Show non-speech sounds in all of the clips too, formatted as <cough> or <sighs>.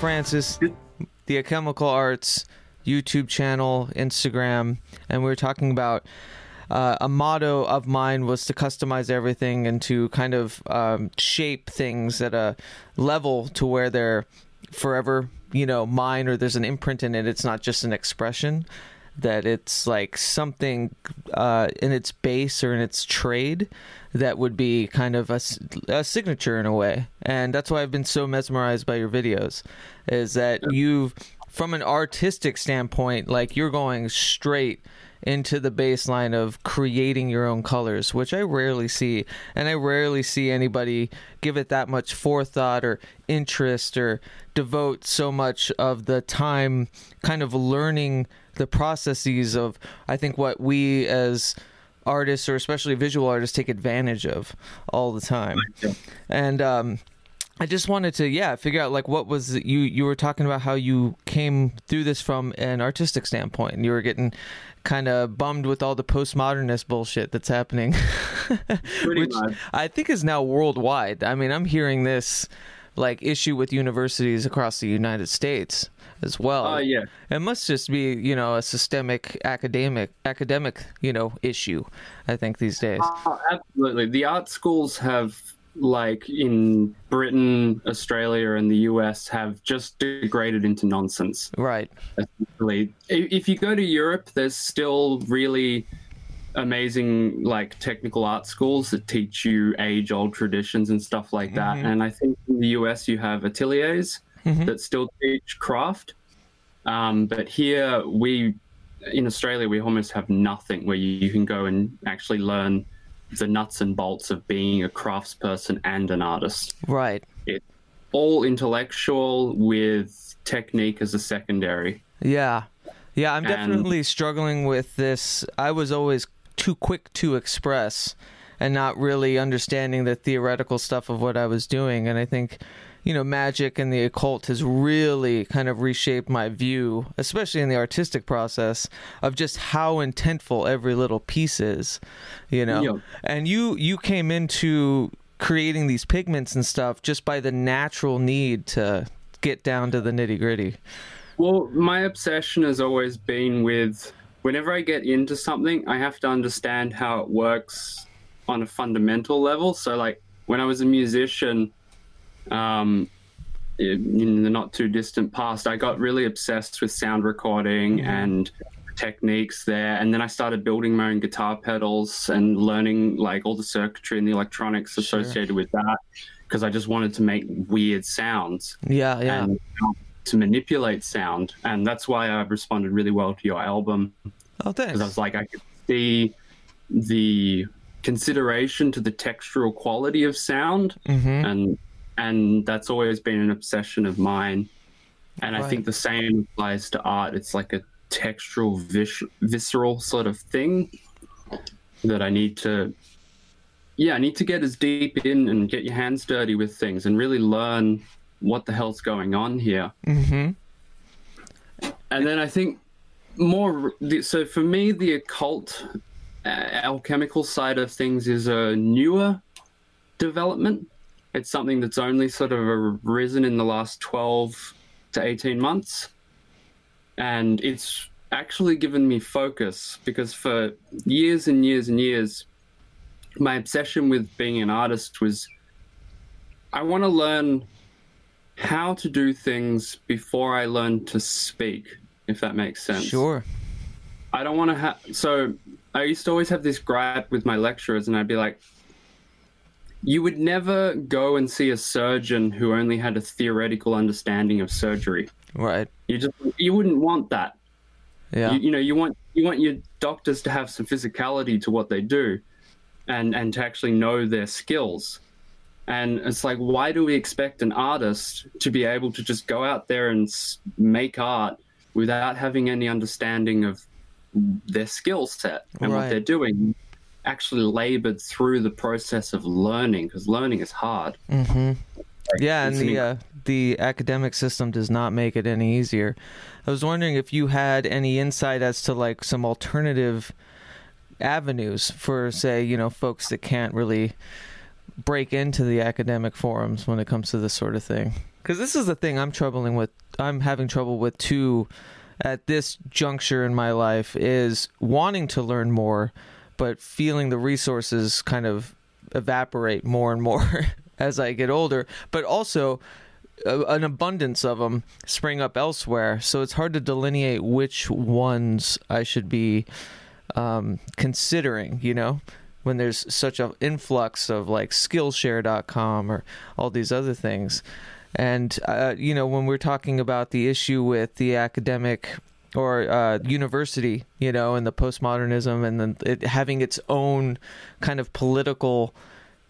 Francis, the Alchemical Arts YouTube channel, Instagram, and we were talking about uh, a motto of mine was to customize everything and to kind of um, shape things at a level to where they're forever, you know, mine or there's an imprint in it. It's not just an expression. That it's like something uh, in its base or in its trade that would be kind of a, a, signature in a way. And that's why I've been so mesmerized by your videos, is that you've from an artistic standpoint, like you're going straight into the baseline of creating your own colors, which I rarely see. And I rarely see anybody give it that much forethought or interest or devote so much of the time kind of learning the processes of, I think, what we as artists or especially visual artists take advantage of all the time. And, um, I just wanted to, yeah, figure out like what was you you were talking about how you came through this from an artistic standpoint, and you were getting kind of bummed with all the postmodernist bullshit that's happening, <laughs> which much. I think is now worldwide. I mean, I'm hearing this like issue with universities across the United States as well. Oh, yeah. It must just be, you know, a systemic academic academic, you know, issue. I think these days. Oh, absolutely. The art schools have, like in Britain, Australia, and the US, have just degraded into nonsense. Right. Essentially, if you go to Europe, there's still really amazing like technical art schools that teach you age-old traditions and stuff like that. Mhm. And I think in the US you have ateliers Mhm. that still teach craft. Um, but here we in Australia we almost have nothing where you, you can go and actually learn the nuts and bolts of being a craftsperson and an artist. Right. All intellectual with technique as a secondary. Yeah. Yeah, I'm And- definitely struggling with this. I was always too quick to express and not really understanding the theoretical stuff of what I was doing. And I think, you know, magic and the occult has really kind of reshaped my view, especially in the artistic process, of just how intentful every little piece is, you know. And you you came into creating these pigments and stuff just by the natural need to get down to the nitty gritty. Well, my obsession has always been with whenever I get into something, I have to understand how it works on a fundamental level. So, like when I was a musician, um, in the not too distant past, I got really obsessed with sound recording and techniques there. And then I started building my own guitar pedals and learning like all the circuitry and the electronics Sure. associated with that because I just wanted to make weird sounds Yeah, yeah. and to manipulate sound. And that's why I've responded really well to your album Oh, thanks. because I was like, I could see the consideration to the textural quality of sound, hmm and and that's always been an obsession of mine. And I think the same applies to art. It's like a textural, vis- visceral sort of thing that I need to. Yeah, I need to get as deep in and get your hands dirty with things and really learn what the hell's going on here. hmm And then I think more. So for me, the occult, uh, alchemical side of things is a newer development. It's something that's only sort of arisen in the last 12 to 18 months. And it's actually given me focus because for years and years and years, my obsession with being an artist was I want to learn how to do things before I learn to speak, if that makes sense. Sure. I don't want to have. So I used to always have this gripe with my lecturers, and I'd be like, you would never go and see a surgeon who only had a theoretical understanding of surgery. Right. You just you wouldn't want that. Yeah. You, you know, you want you want your doctors to have some physicality to what they do, and and to actually know their skills. And it's like, why do we expect an artist to be able to just go out there and make art without having any understanding of their skill set and Right. what they're doing? Actually, labored through the process of learning because learning is hard. hmm Yeah, and the uh, the academic system does not make it any easier. I was wondering if you had any insight as to like some alternative avenues for, say, you know, folks that can't really break into the academic forums when it comes to this sort of thing. because this is the thing I'm troubling with. I'm having trouble with too at this juncture in my life is wanting to learn more, but feeling the resources kind of evaporate more and more <laughs> as I get older. But also, uh, an abundance of them spring up elsewhere, so it's hard to delineate which ones I should be um, considering. You know, when there's such an influx of like Skillshare.com or all these other things. And uh, you know, when we're talking about the issue with the academic or uh, university, you know, and the postmodernism, and then it having its own kind of political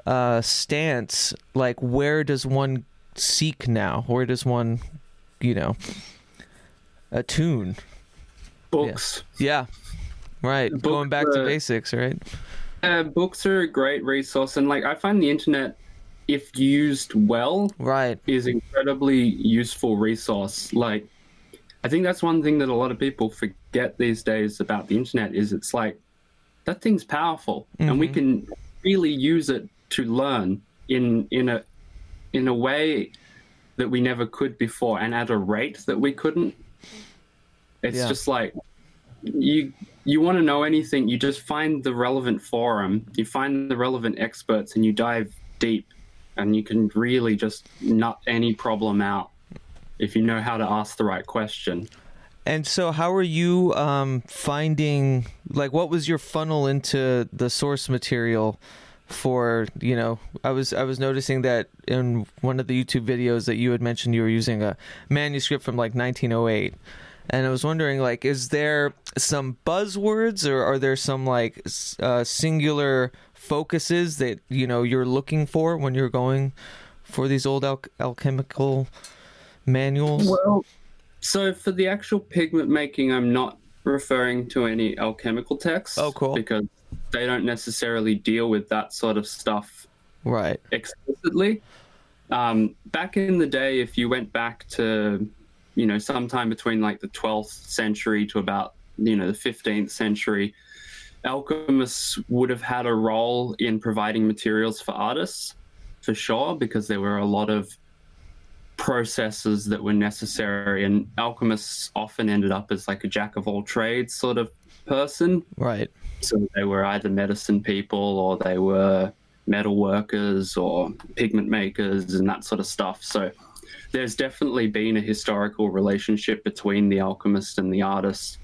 uh, stance, like where does one seek now? Where does one, you know, attune? Books. Yeah, right. Books, Going back to uh, basics, right? Uh, books are a great resource, and like I find the internet, if used well, Right. is incredibly useful resource. Like, I think that's one thing that a lot of people forget these days about the internet is it's like that thing's powerful, and we mm-hmm. can really use it to learn in in a in a way that we never could before, and at a rate that we couldn't. It's Yeah. just like you you want to know anything, you just find the relevant forum, you find the relevant experts, and you dive deep, and you can really just nut any problem out if you know how to ask the right question. And so, how are you um, finding? Like, what was your funnel into the source material for? You know, I was I was noticing that in one of the YouTube videos that you had mentioned, you were using a manuscript from like 1908, and I was wondering, like, is there some buzzwords or are there some like uh, singular focuses that you know you're looking for when you're going for these old al- alchemical manuals? Well, so for the actual pigment making, I'm not referring to any alchemical texts. Oh, cool. Because they don't necessarily deal with that sort of stuff right. explicitly. Um, back in the day, if you went back to, you know, sometime between like the 12th century to about, you know, the 15th century, alchemists would have had a role in providing materials for artists, for sure, because there were a lot of processes that were necessary. And alchemists often ended up as like a jack of all trades sort of person. Right. So they were either medicine people or they were metal workers or pigment makers and that sort of stuff. So there's definitely been a historical relationship between the alchemist and the artist.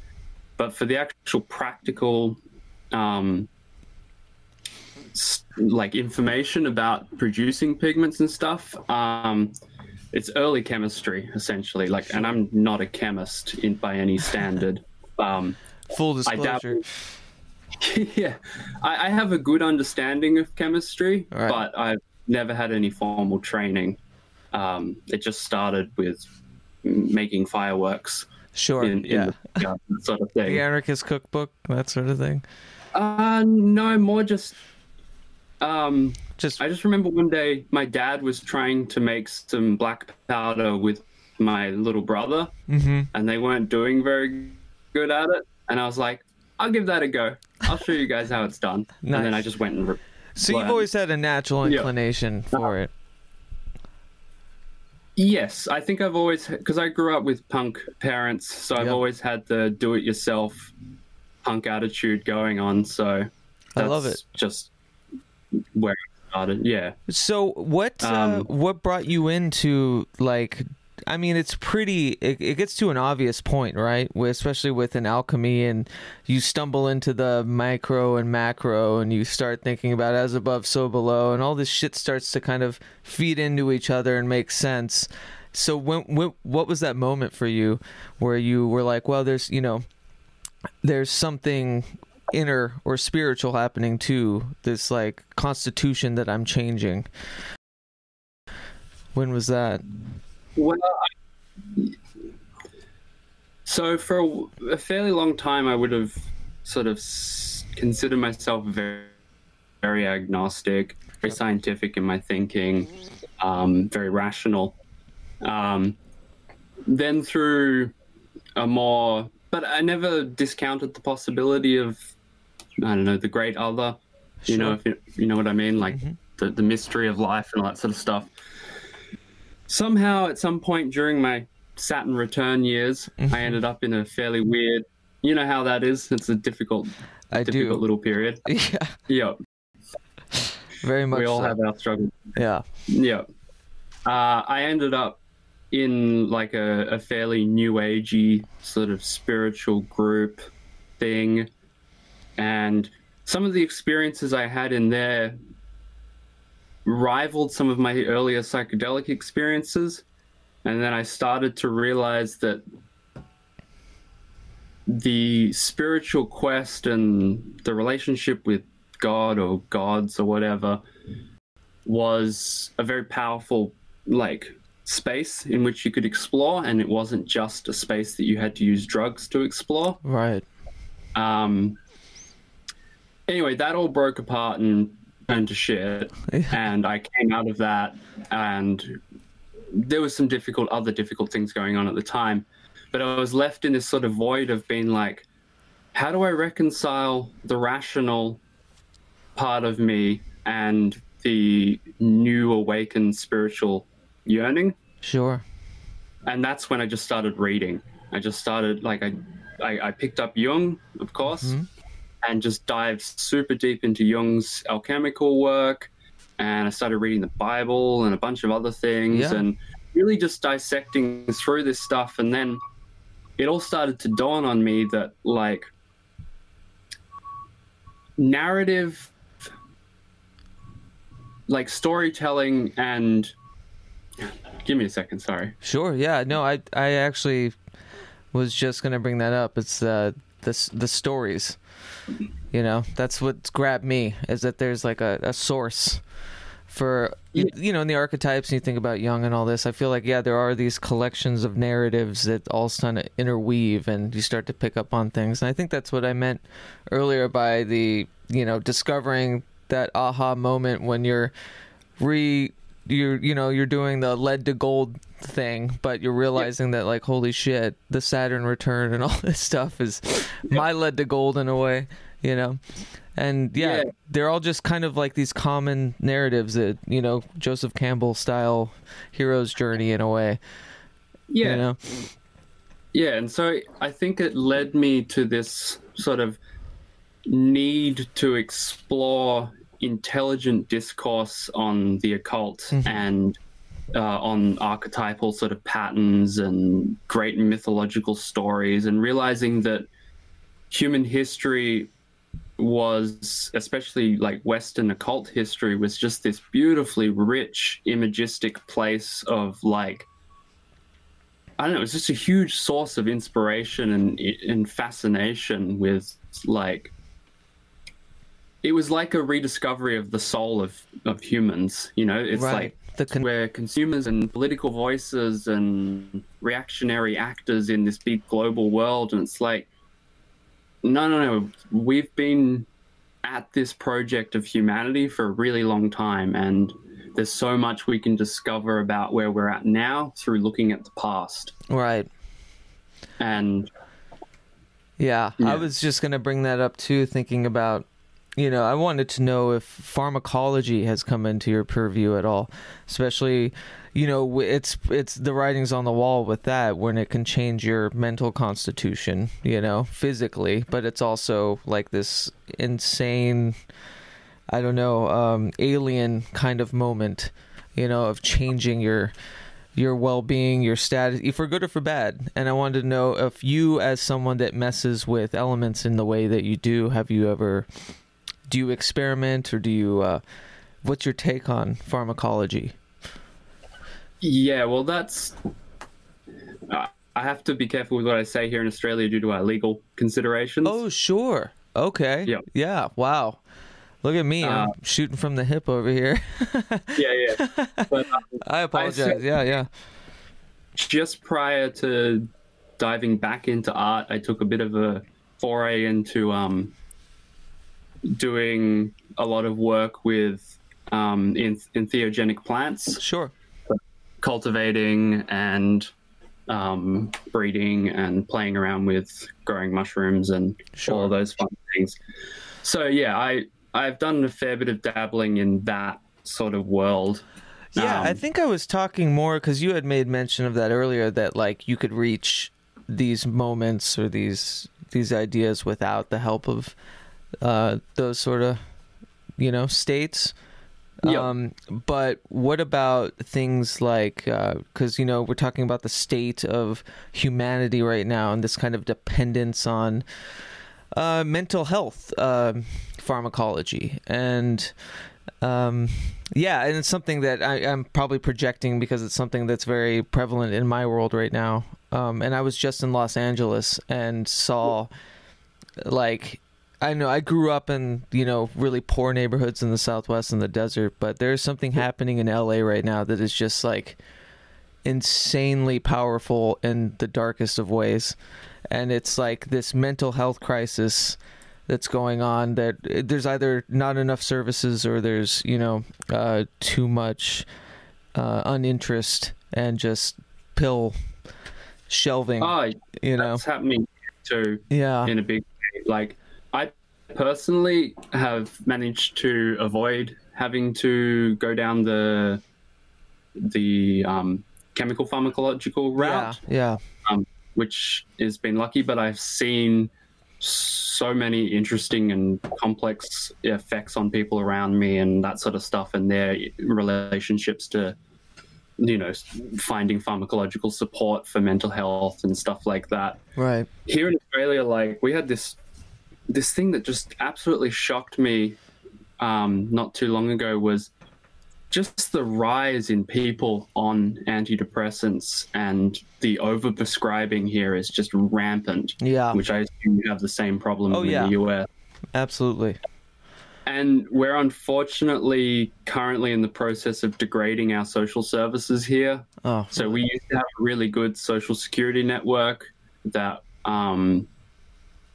But for the actual practical, um, like information about producing pigments and stuff, um, it's early chemistry essentially. Like, and I'm not a chemist in by any standard. <laughs> Um, Full disclosure. <laughs> yeah, I, I have a good understanding of chemistry, Right. but I've never had any formal training. Um, it just started with making fireworks Sure. in, in yeah. the that sort of thing. The anarchist cookbook, that sort of thing. Uh, no, more just. Um, Just I just remember one day my dad was trying to make some black powder with my little brother, Mhm. and they weren't doing very good at it. And I was like, I'll give that a go. I'll show you guys how it's done. And then I just went and. Re- so you've always had a natural Yeah. inclination for it. Yes, I think I've always because I grew up with punk parents, so I've always had the do-it-yourself punk attitude going on. So I love it. Just where it. Yeah. So what uh, Um, what brought you into like I mean it's pretty it, it gets to an obvious point, right? With, especially with an alchemy and you stumble into the micro and macro and you start thinking about as above so below and all this shit starts to kind of feed into each other and make sense. So when, when what was that moment for you where you were like, well there's, you know, there's something inner or spiritual happening to this like constitution that I'm changing. When was that? Well, I- so for a, a fairly long time, I would have sort of considered myself very, very agnostic, very scientific in my thinking, um, very rational. Um, then through a more, but I never discounted the possibility of, I don't know, the great other. You know, if you, you know what I mean, like Mhm. the, the mystery of life and all that sort of stuff. somehow at some point during my Saturn return years, Mhm. I ended up in a fairly weird. You know how that is. It's a difficult, I difficult do. little period. <laughs> Yeah, Yeah, very much. we all so. have our struggles. Yeah. Yeah. Uh, I ended up in like a, a fairly new agey sort of spiritual group thing. And some of the experiences I had in there rivaled some of my earlier psychedelic experiences. And then I started to realize that the spiritual quest and the relationship with God or gods or whatever was a very powerful like space in which you could explore and it wasn't just a space that you had to use drugs to explore Right. um anyway that all broke apart and turned to shit and i came out of that and there was some difficult other difficult things going on at the time but i was left in this sort of void of being like how do i reconcile the rational part of me and the new awakened spiritual yearning Sure. and that's when I just started reading. I just started like I, I, I picked up Jung, of course, Mhm. And just dived super deep into Jung's alchemical work, and I started reading the Bible and a bunch of other things, Yeah. and really just dissecting through this stuff, and then it all started to dawn on me that like narrative like storytelling and give me a second sorry Sure. Yeah. No, I I actually was just gonna bring that up. It's uh, the the stories. You know, that's what's grabbed me is that there's like a, a source for you, you know in the archetypes and you think about Jung and all this. I feel like yeah, there are these collections of narratives that all kind of interweave and you start to pick up on things. And I think that's what I meant earlier by the you know discovering that aha moment when you're re you're you know you're doing the lead to gold thing but you're realizing that like holy shit the saturn return and <laughs> all this stuff is my lead to gold in a way you know? And yeah, Yeah. they're all just kind of like these common narratives that you know joseph campbell style hero's journey in a way yeah. you know? Yeah, and so I think it led me to this sort of need to explore intelligent discourse on the occult Mhm. and uh, on archetypal sort of patterns and great mythological stories, and realizing that human history was, especially like Western occult history, was just this beautifully rich, imagistic place of like I don't know, it's just a huge source of inspiration and and fascination with like it was like a rediscovery of the soul of of humans, you know? It's right like the con- we're consumers and political voices and reactionary actors in this big global world and it's like no no no we've been at this project of humanity for a really long time and there's so much we can discover about where we're at now through looking at the past right and Yeah, Yeah. I was just going to bring that up too, thinking about, you know, I wanted to know if pharmacology has come into your purview at all, especially, you know, it's it's the writings on the wall with that when it can change your mental constitution, you know, physically, but it's also like this insane, I don't know, um, alien kind of moment, you know, of changing your your well-being, your status, for good or for bad. And I wanted to know if you, as someone that messes with elements in the way that you do, have you ever, do you experiment or do you, uh, what's your take on pharmacology? yeah well that's uh, i have to be careful with what i say here in australia due to our legal considerations Oh, sure. Okay. Yeah. Yeah. Wow. Look at me. I'm Uh, shooting from the hip over here. <laughs> yeah yeah but um, I apologize. said- yeah. Yeah. just prior to diving back into art, I took a bit of a foray into um, doing a lot of work with um, in, entheogenic plants, Sure. cultivating and um, breeding and playing around with growing mushrooms and all Sure. of those fun things. So yeah, I I've done a fair bit of dabbling in that sort of world. Yeah, I Um, think I was talking more because you had made mention of that earlier. That like you could reach these moments or these these ideas without the help of uh, those sort of you know states. Yep. Um, but what about things like because you know we're talking about the state of humanity right now and this kind of dependence on uh, mental health uh, pharmacology and um, yeah, and it's something that I, I'm probably projecting because it's something that's very prevalent in my world right now. Um, and I was just in Los Angeles and saw, like, I know I grew up in you know really poor neighborhoods in the Southwest in the desert, but there's something happening in LA right now that is just like insanely powerful in the darkest of ways, and it's like this mental health crisis that's going on that uh, there's either not enough services or there's you know uh, too much uh, uninterest and just pill shelving oh, you know? that's happening too yeah. in a big way. Like I personally have managed to avoid having to go down the the um, chemical pharmacological route. yeah which has been lucky, but I've seen so many interesting and complex effects on people around me and that sort of stuff and their relationships to you know finding pharmacological support for mental health and stuff like that right here in australia like we had this this thing that just absolutely shocked me um, not too long ago was just the rise in people on antidepressants and the overprescribing here is just rampant yeah which I assume you have the same problem Oh, in yeah. the US. absolutely And we're unfortunately currently in the process of degrading our social services here. oh So we used to have a really good social security network that, um,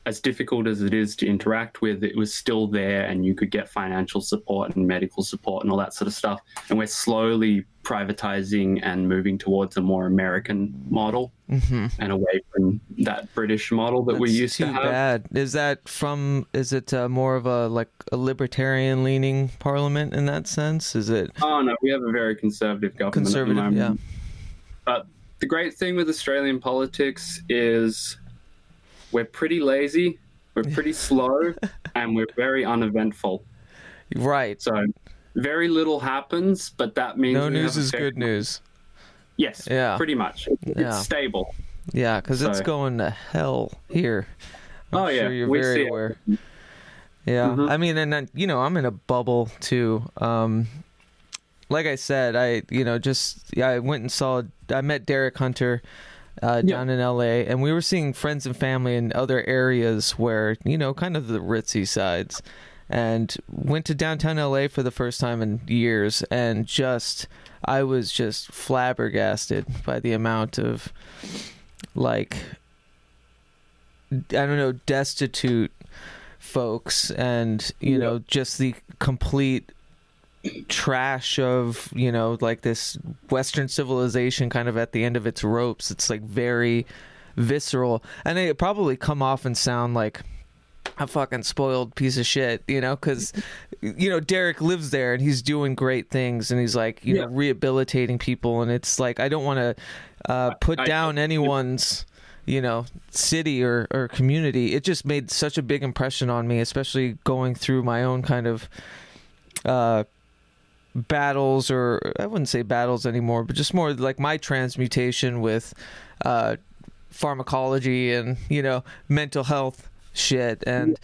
as difficult as it is to interact with, it was still there, and you could get financial support and medical support and all that sort of stuff. And we're slowly privatizing and moving towards a more American model hmm and away from that British model that we used too to have. bad is that from is it uh, more of a like a libertarian leaning parliament in that sense is it Oh no, we have a very conservative government. conservative yeah. But the great thing with Australian politics is we're pretty lazy, we're <laughs> pretty slow, and we're very uneventful. right So very little happens, but that means no news is good news Yes, Yeah. pretty much. It's Yeah. stable. Yeah, because it's going to hell here. I'm Oh, yeah, sure you're we very see it. aware. Yeah, Mhm. I mean, and then, you know, I'm in a bubble too. Um, like I said, I you know just yeah, I went and saw. I met Derek Hunter uh, Yeah. down in L.A. and we were seeing friends and family in other areas where you know, kind of the ritzy sides. And went to downtown LA for the first time in years, and just I was just flabbergasted by the amount of like I don't know destitute folks and you know just the complete trash of you know like this western civilization kind of at the end of its ropes. It's like very visceral. And it probably come off and sound like a fucking spoiled piece of shit you know because you know derek lives there and he's doing great things and he's like you know rehabilitating people. And it's like i don't want to uh, put I- down anyone's you know city or, or community. It just made such a big impression on me especially going through my own kind of uh battles or i wouldn't say battles anymore but just more like my transmutation with uh pharmacology and you know mental health shit and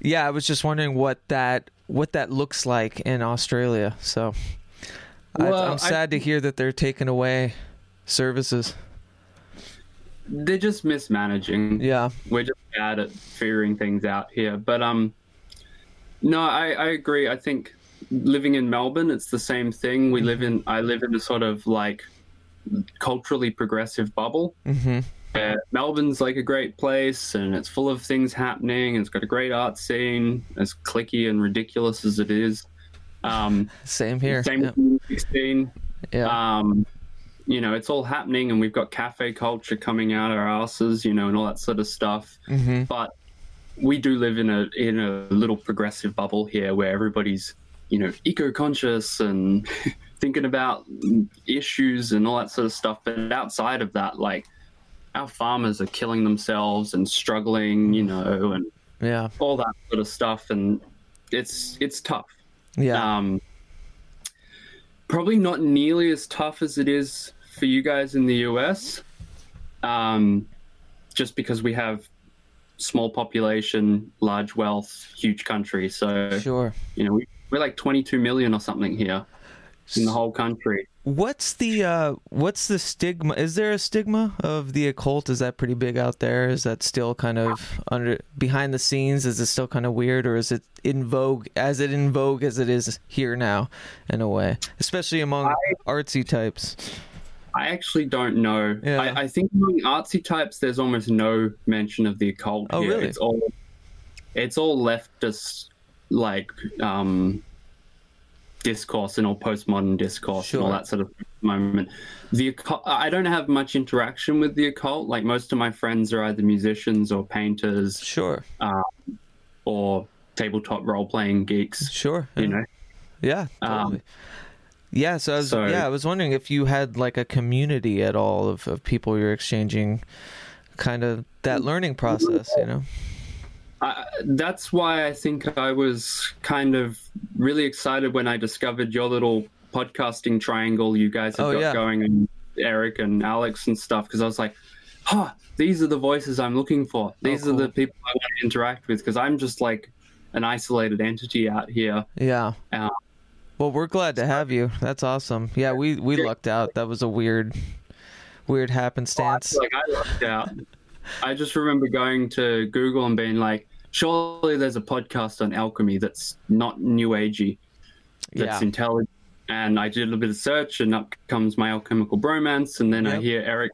yeah i was just wondering what that what that looks like in australia so I, Well, i'm I- sad to hear that they're taking away services They're just mismanaging. yeah we're just bad at figuring things out here. But um, no, I, I agree. I think living in Melbourne, it's the same thing. We live in I live in a sort of like culturally progressive bubble. hmm Uh, Melbourne's like a great place, and it's full of things happening. It's got a great art scene, as clicky and ridiculous as it is. Um, same here same yeah, with the music scene. yeah. Um, you know, it's all happening, and we've got cafe culture coming out our asses, you know, and all that sort of stuff hmm but we do live in a in a little progressive bubble here where everybody's you know eco conscious and <laughs> thinking about issues and all that sort of stuff. But outside of that, like our farmers are killing themselves and struggling, you know, and Yeah. all that sort of stuff, and it's it's tough. Yeah. Um, probably not nearly as tough as it is for you guys in the US, um, just because we have small population, large wealth, huge country. So sure. you know we, we're like 22 million or something here in the whole country. What's the uh what's the stigma? Is there a stigma of the occult? Is that pretty big out there? Is that still kind of under behind the scenes? Is it still kind of weird or is it in vogue as it in vogue as it is here now in a way? Especially among artsy types. I actually don't know. Yeah. I, I think among artsy types, there's almost no mention of the occult Oh, here. really? It's all it's all leftist like um, discourse and all postmodern discourse and all that sort of moment. The occult, I don't have much interaction with the occult. Like most of my friends are either musicians or painters Sure. or tabletop role playing geeks. Sure. You know, Yeah, Um, yeah, so I was so- yeah, I was wondering if you had like a community at all of, of people you're exchanging kind of that learning process, you know. I, that's why I think I was kind of really excited when I discovered your little podcasting triangle you guys have Oh, got yeah. going, and Eric and Alex and stuff. Because I was like, huh, these are the voices I'm looking for. These Oh, cool. are the people I want to interact with. Because I'm just like an isolated entity out here. Yeah. Um, Well, we're glad to have you. That's awesome. Yeah, we we lucked out. That was a weird weird happenstance. like I lucked out. I just remember going to Google and being like, surely there's a podcast on alchemy that's not new agey. that's Yeah. intelligent. And I did a little bit of search, and up comes my alchemical bromance. And then I hear Eric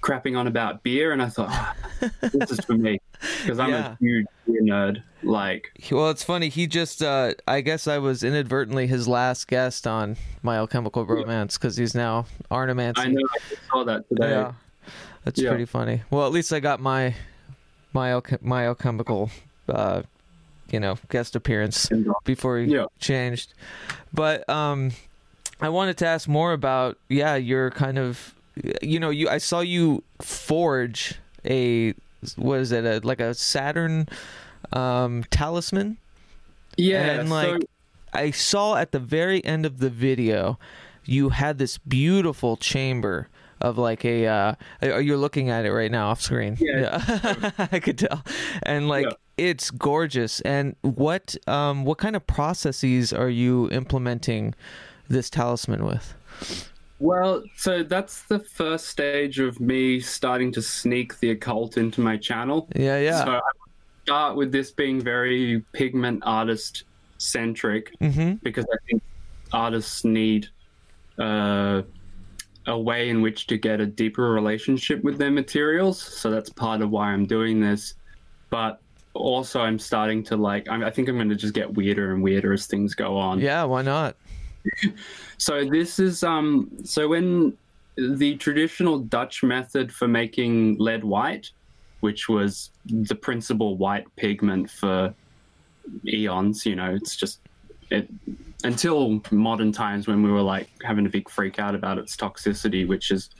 crapping on about beer, and I thought, "Ah, this is for me <laughs> because I'm Yeah. a huge beer nerd. Like, Well, it's funny. He just, uh, I guess I was inadvertently his last guest on My Alchemical Romance because he's now Arnemancy. I know I saw that today. Yeah, that's Yeah. pretty funny. Well, at least I got my my alch- my alchemical, uh, you know, guest appearance before he Yeah. changed. But um, I wanted to ask more about yeah, your kind of, you know, you I saw you forge a what is it, a, like a Saturn um, talisman. Yeah, And, so like, I saw at the very end of the video, you had this beautiful chamber of like a. Uh, you're looking at it right now off screen. Yeah. <laughs> I could tell, and like Yeah. it's gorgeous. And what um what kind of processes are you implementing this talisman with? Well, so that's the first stage of me starting to sneak the occult into my channel. Yeah, yeah. So I start with this being very pigment artist centric mm-hmm. because I think artists need uh, a way in which to get a deeper relationship with their materials. So that's part of why I'm doing this. But also, I'm starting to like, I I think I'm going to just get weirder and weirder as things go on. Yeah, why not? <laughs> So this is um so when the traditional Dutch method for making lead white, which was the principal white pigment for eons, you know, it's just it until modern times when we were like having a big freak out about its toxicity, which is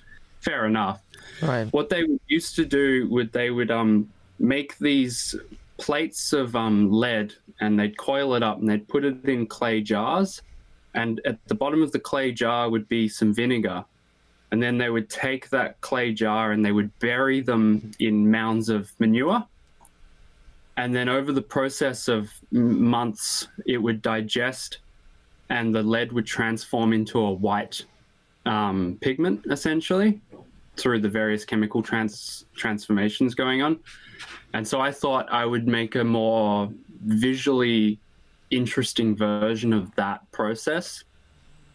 fair enough. Right. what they used to do would they would um make these plates of um lead and they'd coil it up and they'd put it in clay jars. And at the bottom of the clay jar would be some vinegar. And then they would take that clay jar and they would bury them in mounds of manure. And then over the process of months it would digest and the lead would transform into a white um, pigment essentially through the various chemical trans- transformations going on. And so I thought I would make a more visually interesting version of that process.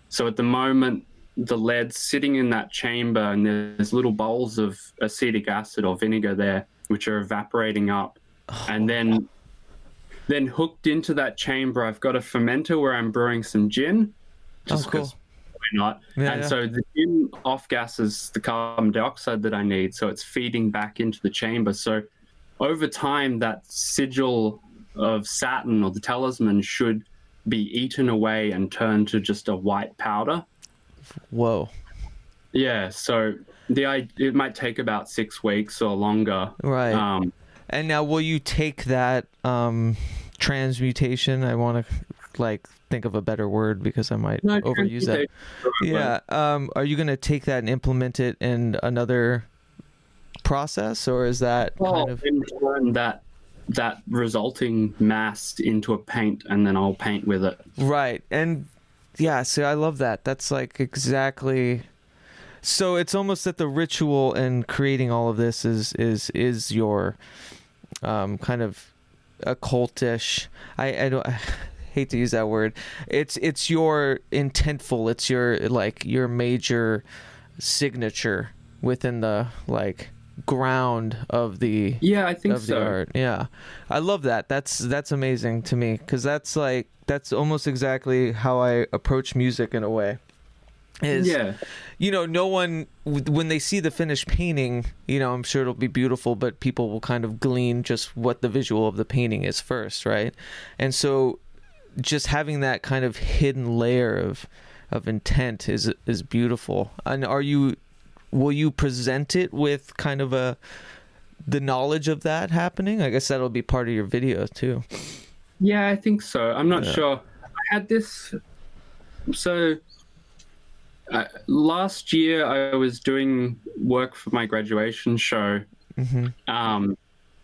So at the moment, the lead's sitting in that chamber, and there's little bowls of acetic acid or vinegar there, which are evaporating up. And then, then hooked into that chamber, I've got a fermenter where I'm brewing some gin. Just oh, cool. why not? Yeah, and yeah. so the gin off gases the carbon dioxide that I need, so it's feeding back into the chamber. So over time, that sigil of Saturn or the talisman should be eaten away and turned to just a white powder. Whoa. Yeah, so the i- it might take about six weeks or longer. Right. Um, And now, will you take that um, transmutation? I want to like think of a better word because I might no, overuse that. Yeah. Um, are you going to take that and implement it in another process, or is that Well, kind of turn that that resulting mass into a paint, and then I'll paint with it. right? And yeah, see, I love that. That's like exactly. So it's almost that the ritual and creating all of this is is is your um, kind of occultish. I I don't. I <laughs> hate to use that word. It's it's your intentful. It's your like your major signature within the like ground of the Yeah, I think of so. the art. Yeah, I love that. That's that's amazing to me because that's like that's almost exactly how I approach music in a way. Is Yeah, you know, no one when they see the finished painting, you know, I'm sure it'll be beautiful, but people will kind of glean just what the visual of the painting is first, right? And so, just having that kind of hidden layer of of intent is is beautiful. And are you will you present it with kind of a the knowledge of that happening? I guess that'll be part of your video too. yeah, I think so. I'm not Yeah. sure. I had this. So uh, last year, I was doing work for my graduation show, hmm um,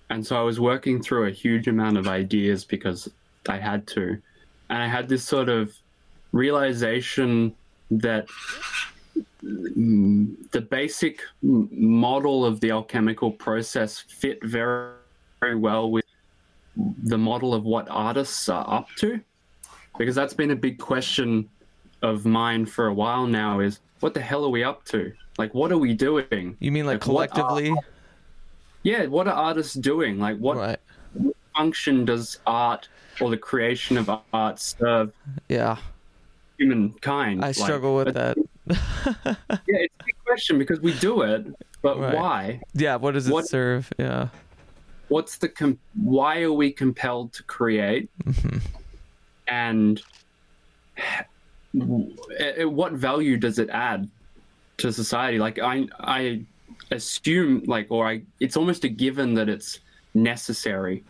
and so I was working through a huge amount of ideas because I had to, and I had this sort of realization that the basic model of the alchemical process fit very, very well with the model of what artists are up to. Because that's been a big question of mine for a while now is what the hell are we up to like what are we doing You mean like Like, what are- collectively? yeah what are artists doing like what Right. function does art or the creation of art serve Yeah, humankind I Like, struggle with that. <laughs> yeah it's a big question because we do it but Right. why Yeah, what does it What- serve? Yeah. what's the com- why are we compelled to create Mm-hmm. and what value does it add to society? Like i i assume like or i it's almost a given that it's necessary.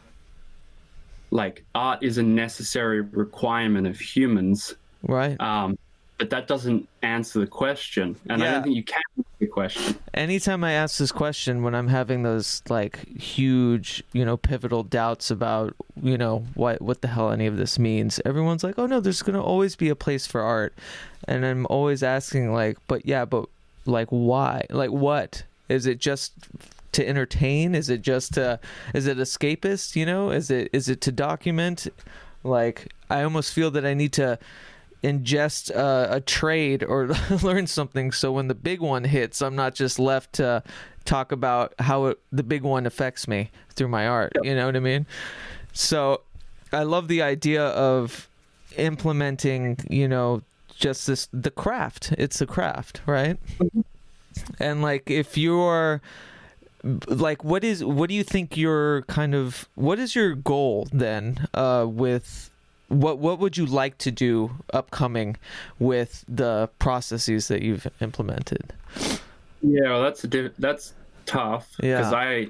Like art is a necessary requirement of humans. Right. um but that doesn't answer the question and i don't think you can answer the question anytime I ask this question when I'm having those like huge, you know, pivotal doubts about, you know, what what the hell any of this means, everyone's like, "Oh no, there's going to always be a place for art." And I'm always asking like, "But yeah, but like why? Like what? Is it just to entertain? Is it just to is it escapist, you know? Is it is it to document? Like I almost feel that I need to ingest uh, a trade or <laughs> learn something. So when the big one hits i'm not just left to talk about how it, the big one affects me through my art. You know what i mean? So i love the idea of implementing you know just this the craft. It's a craft right? And like if you're like what is what do you think your kind of what is your goal then uh with what what would you like to do upcoming with the processes that you've implemented Yeah, well, that's a that's tough Yeah. because I, I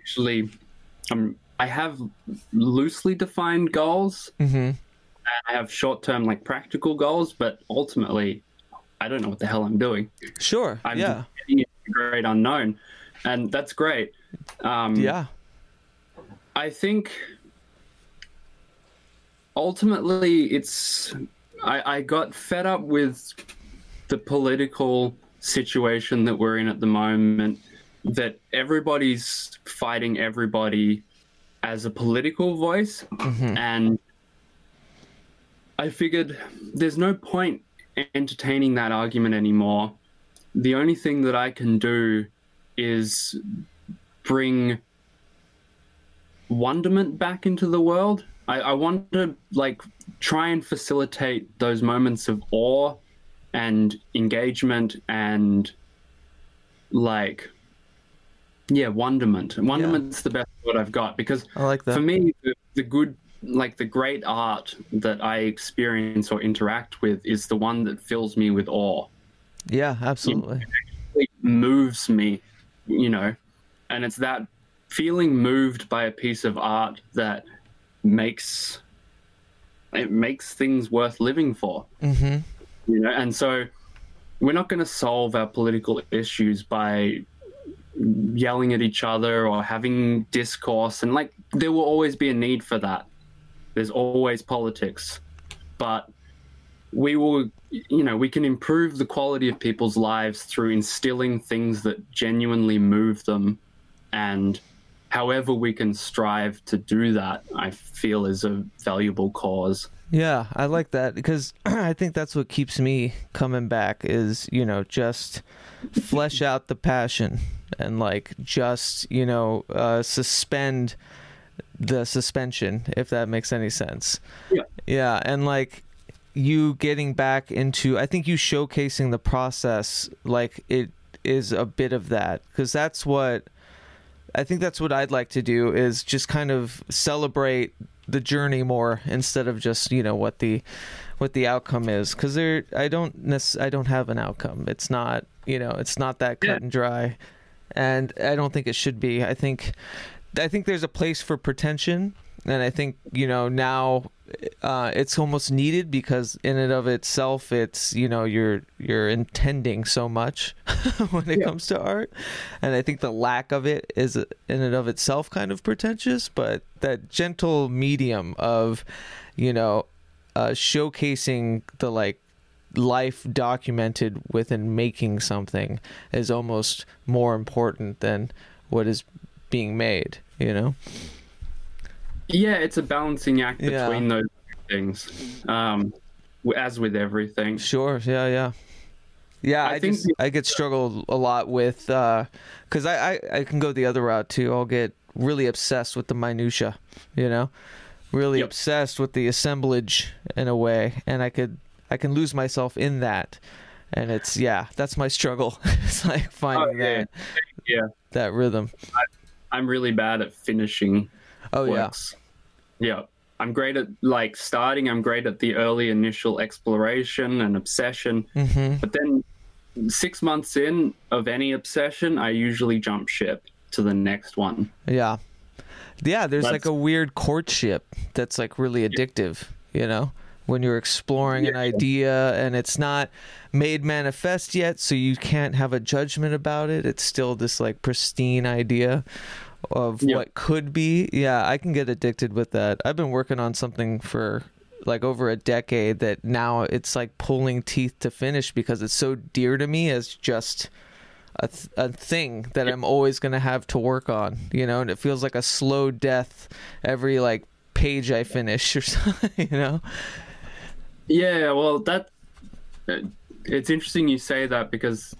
actually um I have loosely defined goals. mm-hmm. I have short term like practical goals, but ultimately, I don't know what the hell I'm doing. sure I'm yeah getting into the great unknown, and that's great. Um, yeah I think ultimately it's I, I got fed up with the political situation that we're in at the moment that everybody's fighting everybody as a political voice Mhm. and I figured there's no point entertaining that argument anymore. The only thing that I can do is bring wonderment back into the world. I, I want to like try and facilitate those moments of awe and engagement and like yeah wonderment. Wonderment's the best word i've got because i like that. for me the, the good like the great art that i experience or interact with is the one that fills me with awe. Yeah, absolutely. It moves me, you know, and it's that feeling moved by a piece of art that makes it makes things worth living for. Mm-hmm. You know, and so we're not going to solve our political issues by yelling at each other or having discourse and like there will always be a need for that there's always politics but we will you know we can improve the quality of people's lives through instilling things that genuinely move them and however we can strive to do that i feel is a valuable cause Yeah, I like that because <clears throat> I think that's what keeps me coming back is, you know, just flesh out the passion and like just, you know, uh, suspend the suspension, if that makes any sense. Yeah. Yeah. And like you getting back into, I think you showcasing the process, like it is a bit of that because that's what I think that's what I'd like to do is just kind of celebrate the journey more instead of just you know what the what the outcome is because there I don't necess- I don't have an outcome. It's not you know it's not that cut Yeah. and dry, and I don't think it should be. I think I think there's a place for pretension, and I think you know now uh, it's almost needed because in and of itself, it's you know you're you're intending so much <laughs> when it Yeah. comes to art, and I think the lack of it is in and of itself kind of pretentious. But that gentle medium of, you know, uh, showcasing the like life documented within making something is almost more important than what is being made. You know. Yeah it's a balancing act Yeah. between those things um as with everything Sure. Yeah. Yeah. Yeah. I, I think just the- I get struggled a lot with because I, I I can go the other route too. I'll get really obsessed with the minutia. You know, really Yep. obsessed with the assemblage in a way, and I could I can lose myself in that. And it's yeah, that's my struggle. <laughs> it's like finding Oh, yeah. that Yeah. that rhythm. i'm really bad at finishing Oh yeah. works. Yeah. I'm great at like starting, I'm great at the early initial exploration and obsession. hmm But then six months in of any obsession, I usually jump ship to the next one. Yeah. Yeah, there's like a weird courtship that's like really addictive, you know, when you're exploring an idea and it's not made manifest yet, so you can't have a judgment about it. It's still this like pristine idea of Yeah. what could be. Yeah, I can get addicted with that. I've been working on something for like over a decade that now it's like pulling teeth to finish because it's so dear to me as just a, th- a thing that I'm always going to have to work on, you know, and it feels like a slow death every like page I finish or <laughs> something, you know? Yeah, well, that uh, it's interesting you say that because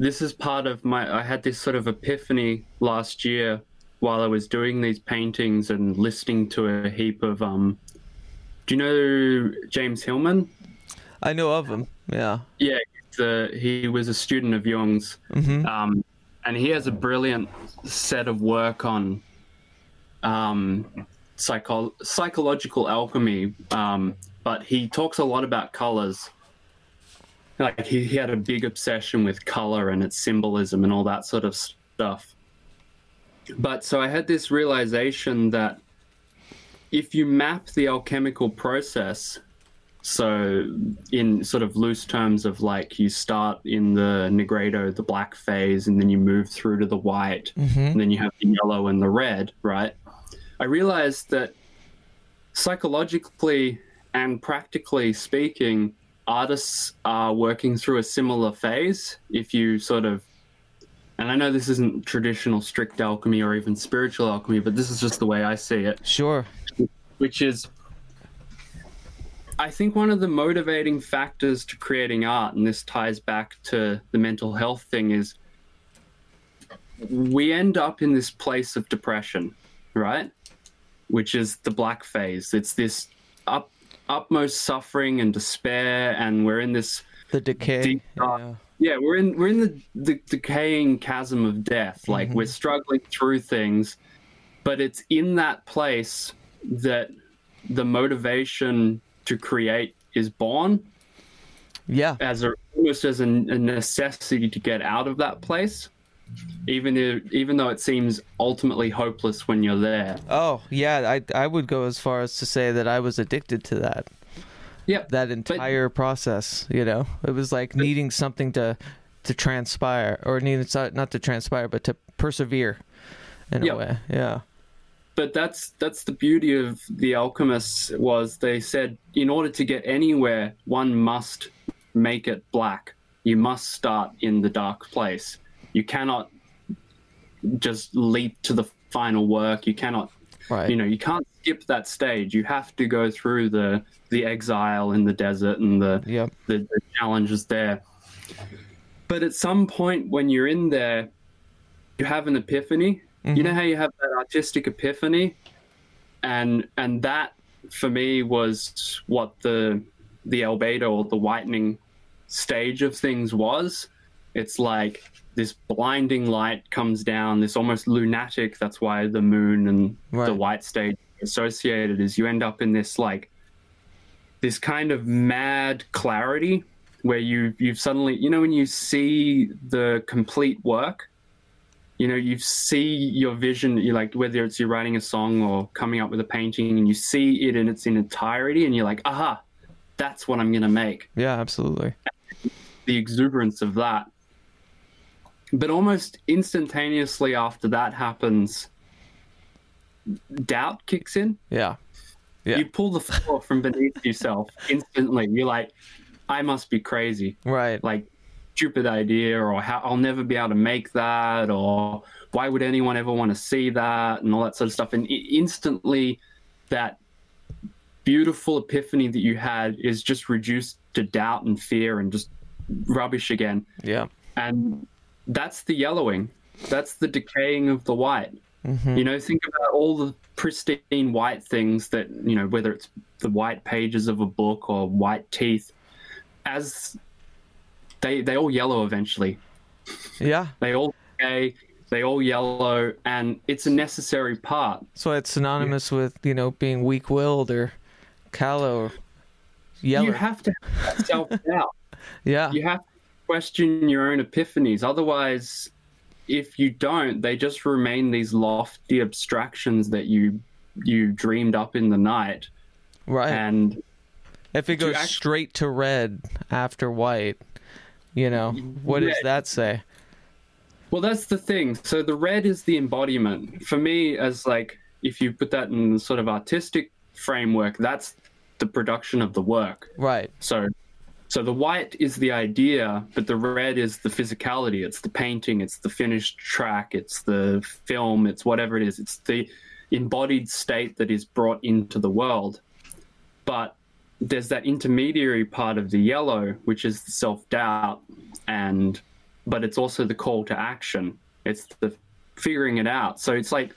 this is part of my. I had this sort of epiphany last year while I was doing these paintings and listening to a heap of. um Do you know James Hillman? I know of him. Yeah. Yeah, he was a student of Jung's, hmm um, and he has a brilliant set of work on um, psycho- psychological alchemy. Um, but he talks a lot about colors. Like he, he had a big obsession with color and its symbolism and all that sort of stuff. But so I had this realization that if you map the alchemical process so, in sort of loose terms of like you start in the Nigredo, the black phase, and then you move through to the white, hmm and then you have the yellow and the red, right? I realized that psychologically and practically speaking, artists are working through a similar phase. If you sort of, and I know this isn't traditional strict alchemy or even spiritual alchemy, but this is just the way I see it Sure. which is I think one of the motivating factors to creating art, and this ties back to the mental health thing, is we end up in this place of depression, right? Which is the black phase. It's this up utmost suffering and despair, and we're in this The decay. Deep dark. Yeah. yeah we're in we're in the, the decaying chasm of death like Mhm. we're struggling through things but it's in that place that the motivation to create is born Yeah. as a almost as a, a necessity to get out of that place, even if, even though it seems ultimately hopeless when you're there. Oh, yeah. I I would go as far as to say that I was addicted to that. Yep. That entire process, you know, it was like needing something to to transpire, or needing not not to transpire, but to persevere, in Yep. a way. Yeah. but that's that's the beauty of the alchemists was they said in order to get anywhere one must make it black you must start in the dark place you cannot just leap to the final work you cannot Right. you know you can't skip that stage you have to go through the the exile in the desert and the Yep. the, the challenges there. But at some point when you're in there, you have an epiphany. You mm-hmm. know how you have that artistic epiphany, and and that for me was what the the albedo or the whitening stage of things was. It's like this blinding light comes down, this almost lunatic. That's why the moon and the white stage associated is you end up in this like this kind of mad clarity where you you've suddenly you know when you see the complete work you know you see your vision you like whether it's you're writing a song or coming up with a painting and you see it in its entirety and you're like aha that's what i'm going to make Yeah. Absolutely. the exuberance of that but almost instantaneously after that happens doubt kicks in Yeah. Yeah. you pull the floor from beneath yourself instantly. You're like, I must be crazy. Right. Like, stupid idea, or how I'll never be able to make that, or why would anyone ever want to see that, and all that sort of stuff. And instantly, that beautiful epiphany that you had is just reduced to doubt and fear and just rubbish again. Yeah. And that's the yellowing. That's the decaying of the white. Mm-hmm. You know, think about all the pristine white things that, you know, whether it's the white pages of a book or white teeth, as they they all yellow eventually. Yeah. <laughs> They all decay, they all yellow, and it's a necessary part. So it's synonymous with you know being weak-willed or callow, or yellow. You have to have self doubt. <laughs> yeah. you have to question your own epiphanies. Otherwise, if you don't, they just remain these lofty abstractions that you you dreamed up in the night. Right. And if it goes act- straight to red after white, you know what does that say? well, that's the thing. So the red is the embodiment. For me, as like if you put that in sort of artistic framework, that's the production of the work. Right. So so the white is the idea, but the red is the physicality. It's the painting, it's the finished track, it's the film, it's whatever it is. It's the embodied state that is brought into the world. But there's that intermediary part of the yellow, which is the self-doubt and but it's also the call to action. It's the figuring it out. So it's like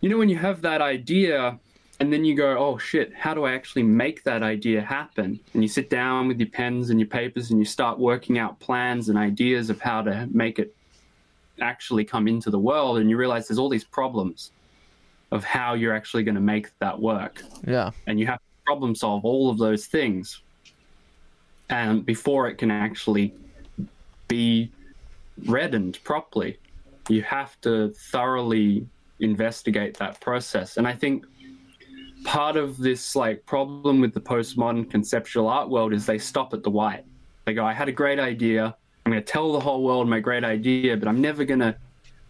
you know when you have that idea and then you go, oh shit, how do I actually make that idea happen? And you sit down with your pens and your papers and you start working out plans and ideas of how to make it actually come into the world. And you realize there's all these problems of how you're actually going to make that work. Yeah. And you have to problem solve all of those things. And before it can actually be reddened properly, you have to thoroughly investigate that process. And I think part of this like problem with the postmodern conceptual art world is they stop at the white. They go, I had a great idea. I'm going to tell the whole world my great idea, but I'm never going to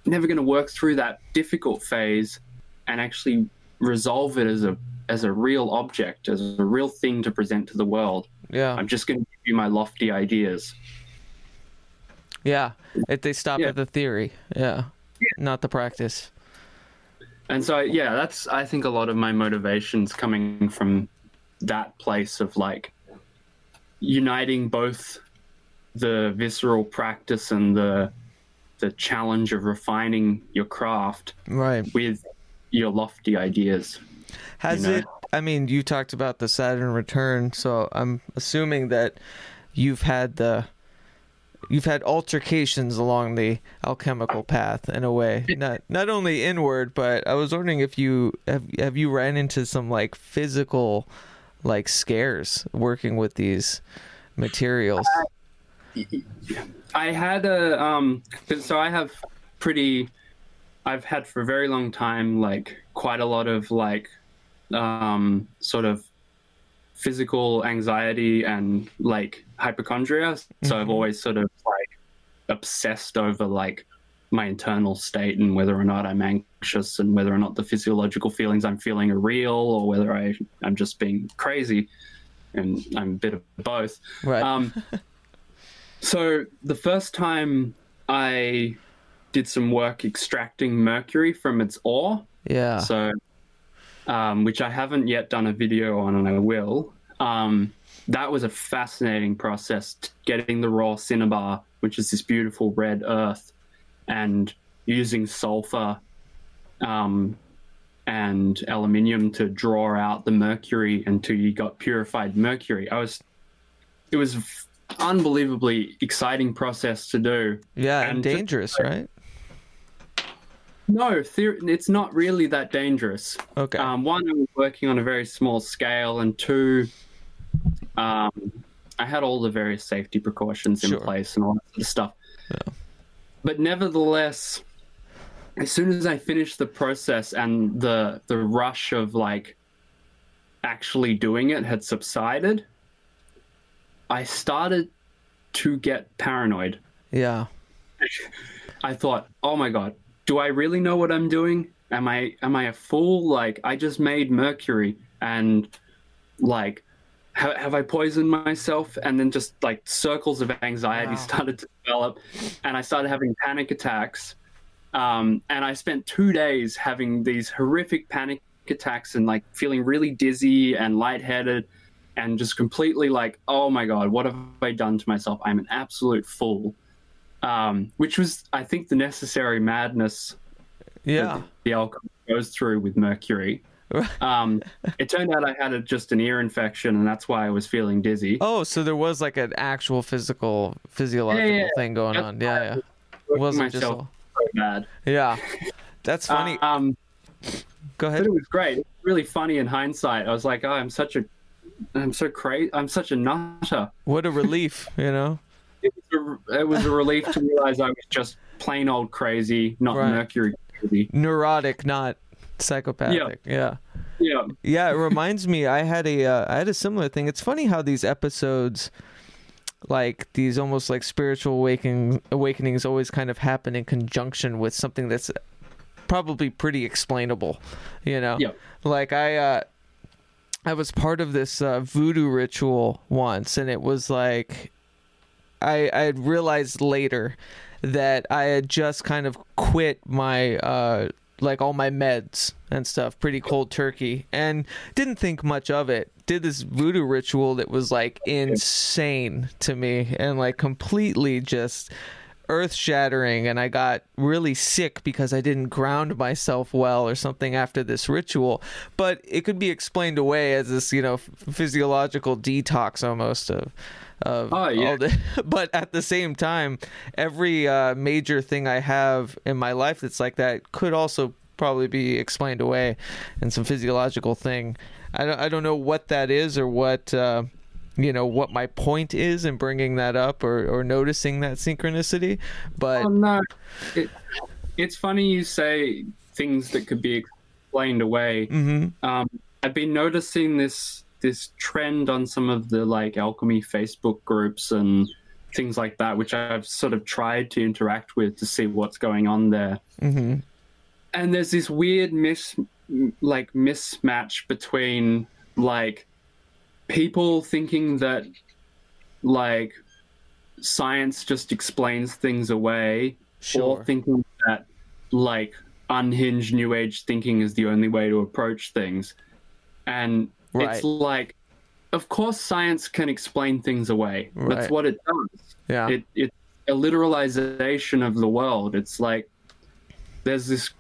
never going to work through that difficult phase and actually resolve it as a as a real object, as a real thing to present to the world. Yeah. I'm just going to give you my lofty ideas. Yeah. If they stop Yeah. at the theory. Yeah. Not the practice. And so, yeah, that's I think a lot of my motivations coming from that place of like uniting both the visceral practice and the the challenge of refining your craft Right. with your lofty ideas. Has you know? it? I mean, you talked about the Saturn return, so I'm assuming that you've had the you've had altercations along the alchemical path in a way, <laughs> not not only inward, but I was wondering if you have have you ran into some like physical like scares working with these materials? I had a um, so I have pretty. I've had for a very long time like quite a lot of like um, sort of physical anxiety and like hypochondria. So I've Mhm. always sort of like obsessed over like my internal state and whether or not I'm anxious and whether or not the physiological feelings I'm feeling are real or whether I I'm just being crazy. And I'm a bit of both. Right. Um, <laughs> so the first time I did some work extracting mercury from its ore, yeah. so um, which I haven't yet done a video on, and I will. Um, that was a fascinating process, getting the raw cinnabar, which is this beautiful red earth, and using sulfur um, and aluminium to draw out the mercury until you got purified mercury. I was, it was unbelievably exciting process to do. yeah, and, and dangerous, right? No, theor- it's not really that dangerous. Okay. Um, one, I was working on a very small scale, and two, um, I had all the various safety precautions in Sure. place and all that sort of stuff. Yeah. But nevertheless, as soon as I finished the process and the the rush of like actually doing it had subsided, I started to get paranoid. yeah. I thought, oh my god, do I really know what I'm doing? Am I am I a fool? Like I just made mercury and like ha- have I poisoned myself? And then just like circles of anxiety Wow. started to develop, and I started having panic attacks. Um, and I spent two days having these horrific panic attacks and like feeling really dizzy and lightheaded and just completely like, oh my god, what have I done to myself? I'm an absolute fool um, which was, I think, the necessary madness Yeah. that the alcohol goes through with mercury. <laughs> Um, it turned out I had a, just an ear infection, and that's why I was feeling dizzy. Oh, so there was like an actual physical, physiological yeah. thing going on. Yeah, yeah. was working Wasn't just all... so bad. Yeah. That's funny. <laughs> Um, Go but ahead. it was great. It was really funny in hindsight. I was like, oh, I'm such a, I'm so crazy. I'm such a nutter. What a relief, you know? It was a, it was a relief to realize I was just plain old crazy, not Right. mercury crazy. Neurotic, not psychopathic. Yeah. Yeah. Yeah, it reminds me. I had a uh, I had a similar thing. It's funny how these episodes, like these almost like spiritual awakening awakenings, always kind of happen in conjunction with something that's probably pretty explainable. You know, Yeah. like I uh, I was part of this uh, voodoo ritual once, and it was like I I realized later that I had just kind of quit my uh like all my meds and stuff pretty cold turkey and didn't think much of it. Did this voodoo ritual that was like insane to me and like completely just earth shattering and I got really sick because I didn't ground myself well or something after this ritual. But it could be explained away as this you know physiological detox almost of of Oh, yeah. all the <laughs> but at the same time every uh, major thing I have in my life that's like that could also probably be explained away in some physiological thing I don't, I don't know what that is or what uh, you know what my point is in bringing that up or, or noticing that synchronicity but no, it, it's funny you say things that could be explained away. mhm, Um, I've been noticing this this trend on some of the like alchemy Facebook groups and things like that, which I've sort of tried to interact with to see what's going on there. mhm, And there's this weird mis like mismatch between like people thinking that like science just explains things away sure. or thinking that like unhinged new age thinking is the only way to approach things. And Right. it's like of course science can explain things away. Right. that's what it does. Yeah. It, it's a literalization of the world. It's like there's this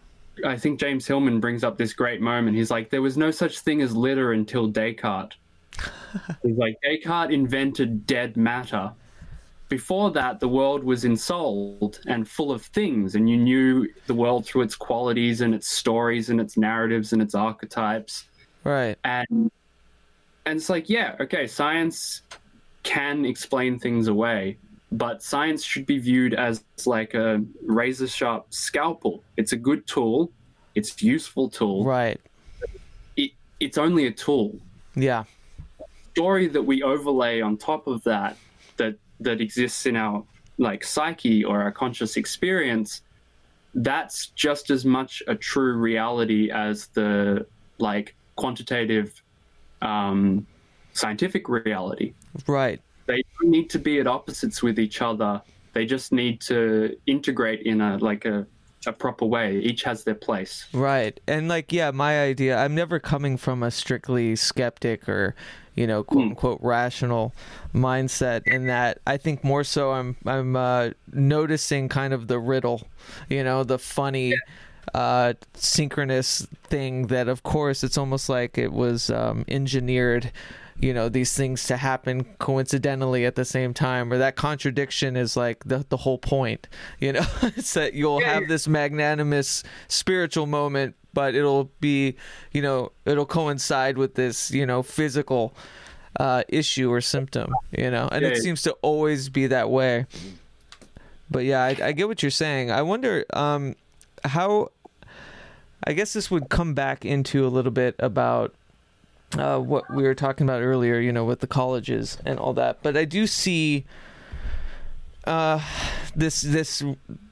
i think james hillman brings up this great moment. He's like there was no such thing as litter until descartes. <laughs> He's like descartes invented dead matter. Before that the world was ensouled and full of things and you knew the world through its qualities and its stories and its narratives and its archetypes. Right. And and it's like yeah okay science can explain things away, but science should be viewed as like a razor sharp scalpel. It's a good tool, it's a useful tool. Right. It, it's only a tool. Yeah. Story that we overlay on top of that, that that exists in our like psyche or our conscious experience, that's just as much a true reality as the like quantitative um, scientific reality. Right. They don't need to be at opposites with each other. They just need to integrate in a like a a proper way. Each has their place. Right. And like yeah, my idea, I'm never coming from a strictly skeptic or you know, quote unquote rational mindset in that I think more so I'm I'm uh, noticing kind of the riddle, you know, the funny uh, synchronous thing that of course it's almost like it was um, engineered you know these things to happen coincidentally at the same time or that contradiction is like the the whole point you know? <laughs> It's that you'll Yeah, have yeah. this magnanimous spiritual moment but it'll be you know it'll coincide with this you know physical uh issue or symptom you know? And Yeah, it seems to always be that way. But yeah I, I get what you're saying. I wonder um how i guess this would come back into a little bit about uh, what we were talking about earlier, you know, with the colleges and all that. But I do see uh, this this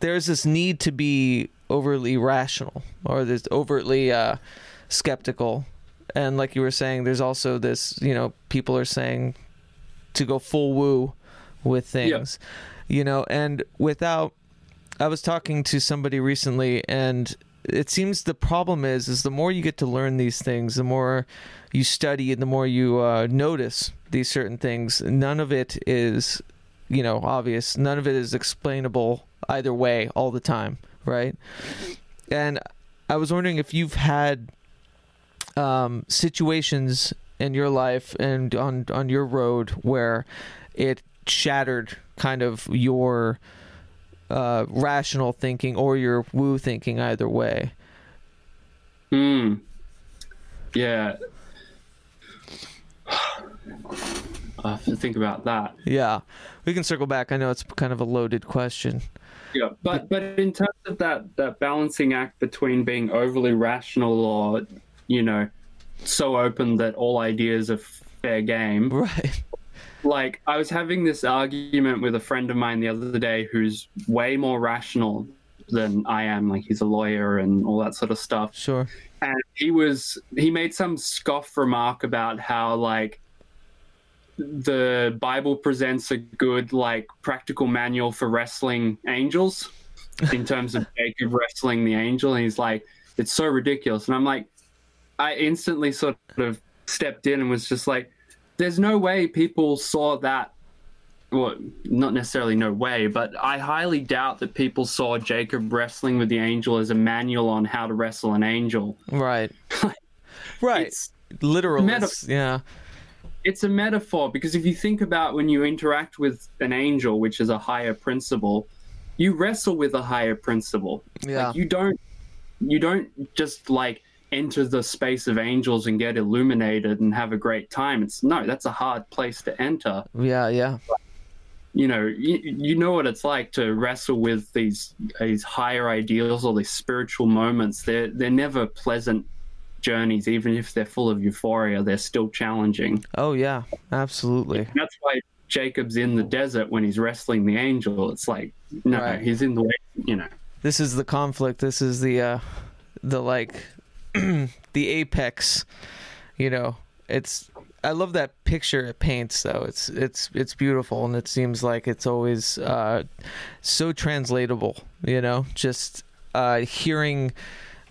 there's this need to be overly rational or this overtly uh, skeptical, and like you were saying, there's also this you know people are saying to go full woo with things, you know, and without. I was talking to somebody recently, and it seems the problem is is the more you get to learn these things, the more you study and the more you uh, notice these certain things. None of it is, you know, obvious. None of it is explainable either way all the time, right? And I was wondering if you've had um, situations in your life and on on your road where it shattered kind of your uh, rational thinking or your woo thinking either way. Hmm. Yeah. <sighs> I have to think about that. Yeah, we can circle back. I know it's kind of a loaded question. Yeah, but but in terms of that that balancing act between being overly rational or you know so open that all ideas are fair game, <laughs> Right. Like I was having this argument with a friend of mine the other day who's way more rational than I am. Like he's a lawyer and all that sort of stuff. Sure. and he was he made some scoff remark about how like the bible presents a good like practical manual for wrestling angels in terms of jacob wrestling the angel and he's like it's so ridiculous and i'm like i instantly sort of stepped in and was just like there's no way people saw that well, not necessarily no way, but I highly doubt that people saw Jacob wrestling with the angel as a manual on how to wrestle an angel. Right. <laughs> right. It's Literal. yeah. it's a metaphor because if you think about when you interact with an angel, which is a higher principle, you wrestle with a higher principle. Yeah. Like you don't you don't just like enter the space of angels and get illuminated and have a great time. It's no, that's a hard place to enter. Yeah. Yeah. you know you, you know what it's like to wrestle with these these higher ideals or these spiritual moments they're they're never pleasant journeys even if they're full of euphoria they're still challenging Oh yeah. Absolutely. that's why jacob's in the desert when he's wrestling the angel it's like no Right. he's in the way you know This is the conflict. This is the uh the like <clears throat> the apex. You know, it's I love that picture it paints though. It's it's it's beautiful and it seems like it's always uh so translatable, you know? Just uh hearing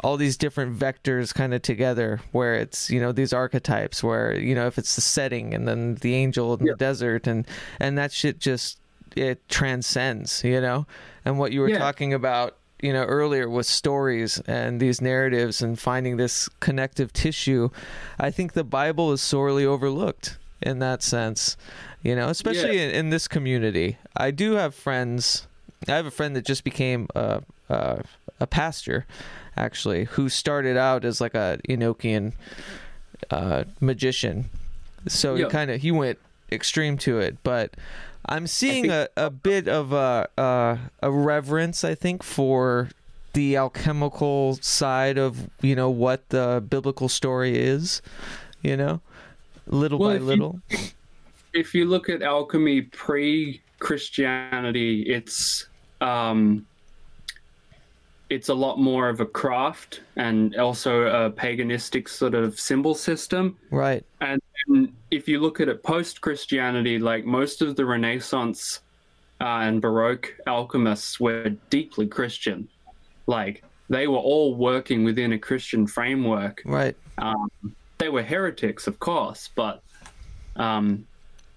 all these different vectors kind of together where it's you know these archetypes where you know if it's the setting and then the angel in Yeah. the desert and and that shit just it transcends you know and what you were Yeah. talking about you know earlier with stories and these narratives and finding this connective tissue i think the bible is sorely overlooked in that sense you know especially in, in this community. I do have friends i have a friend that just became a, a, a pastor actually who started out as like a enochian uh, magician. So he kind of he went extreme to it, but I'm seeing think- a, a bit of a, a a reverence, I think, for the alchemical side of you know what the biblical story is, you know, little Well, by if you- little. if you look at alchemy pre-Christianity, it's um, it's a lot more of a craft and also a paganistic sort of symbol system. Right. And then if you look at it post-Christianity, like most of the Renaissance uh, and Baroque alchemists were deeply Christian. Like they were all working within a Christian framework Right. um, they were heretics, of course, but um,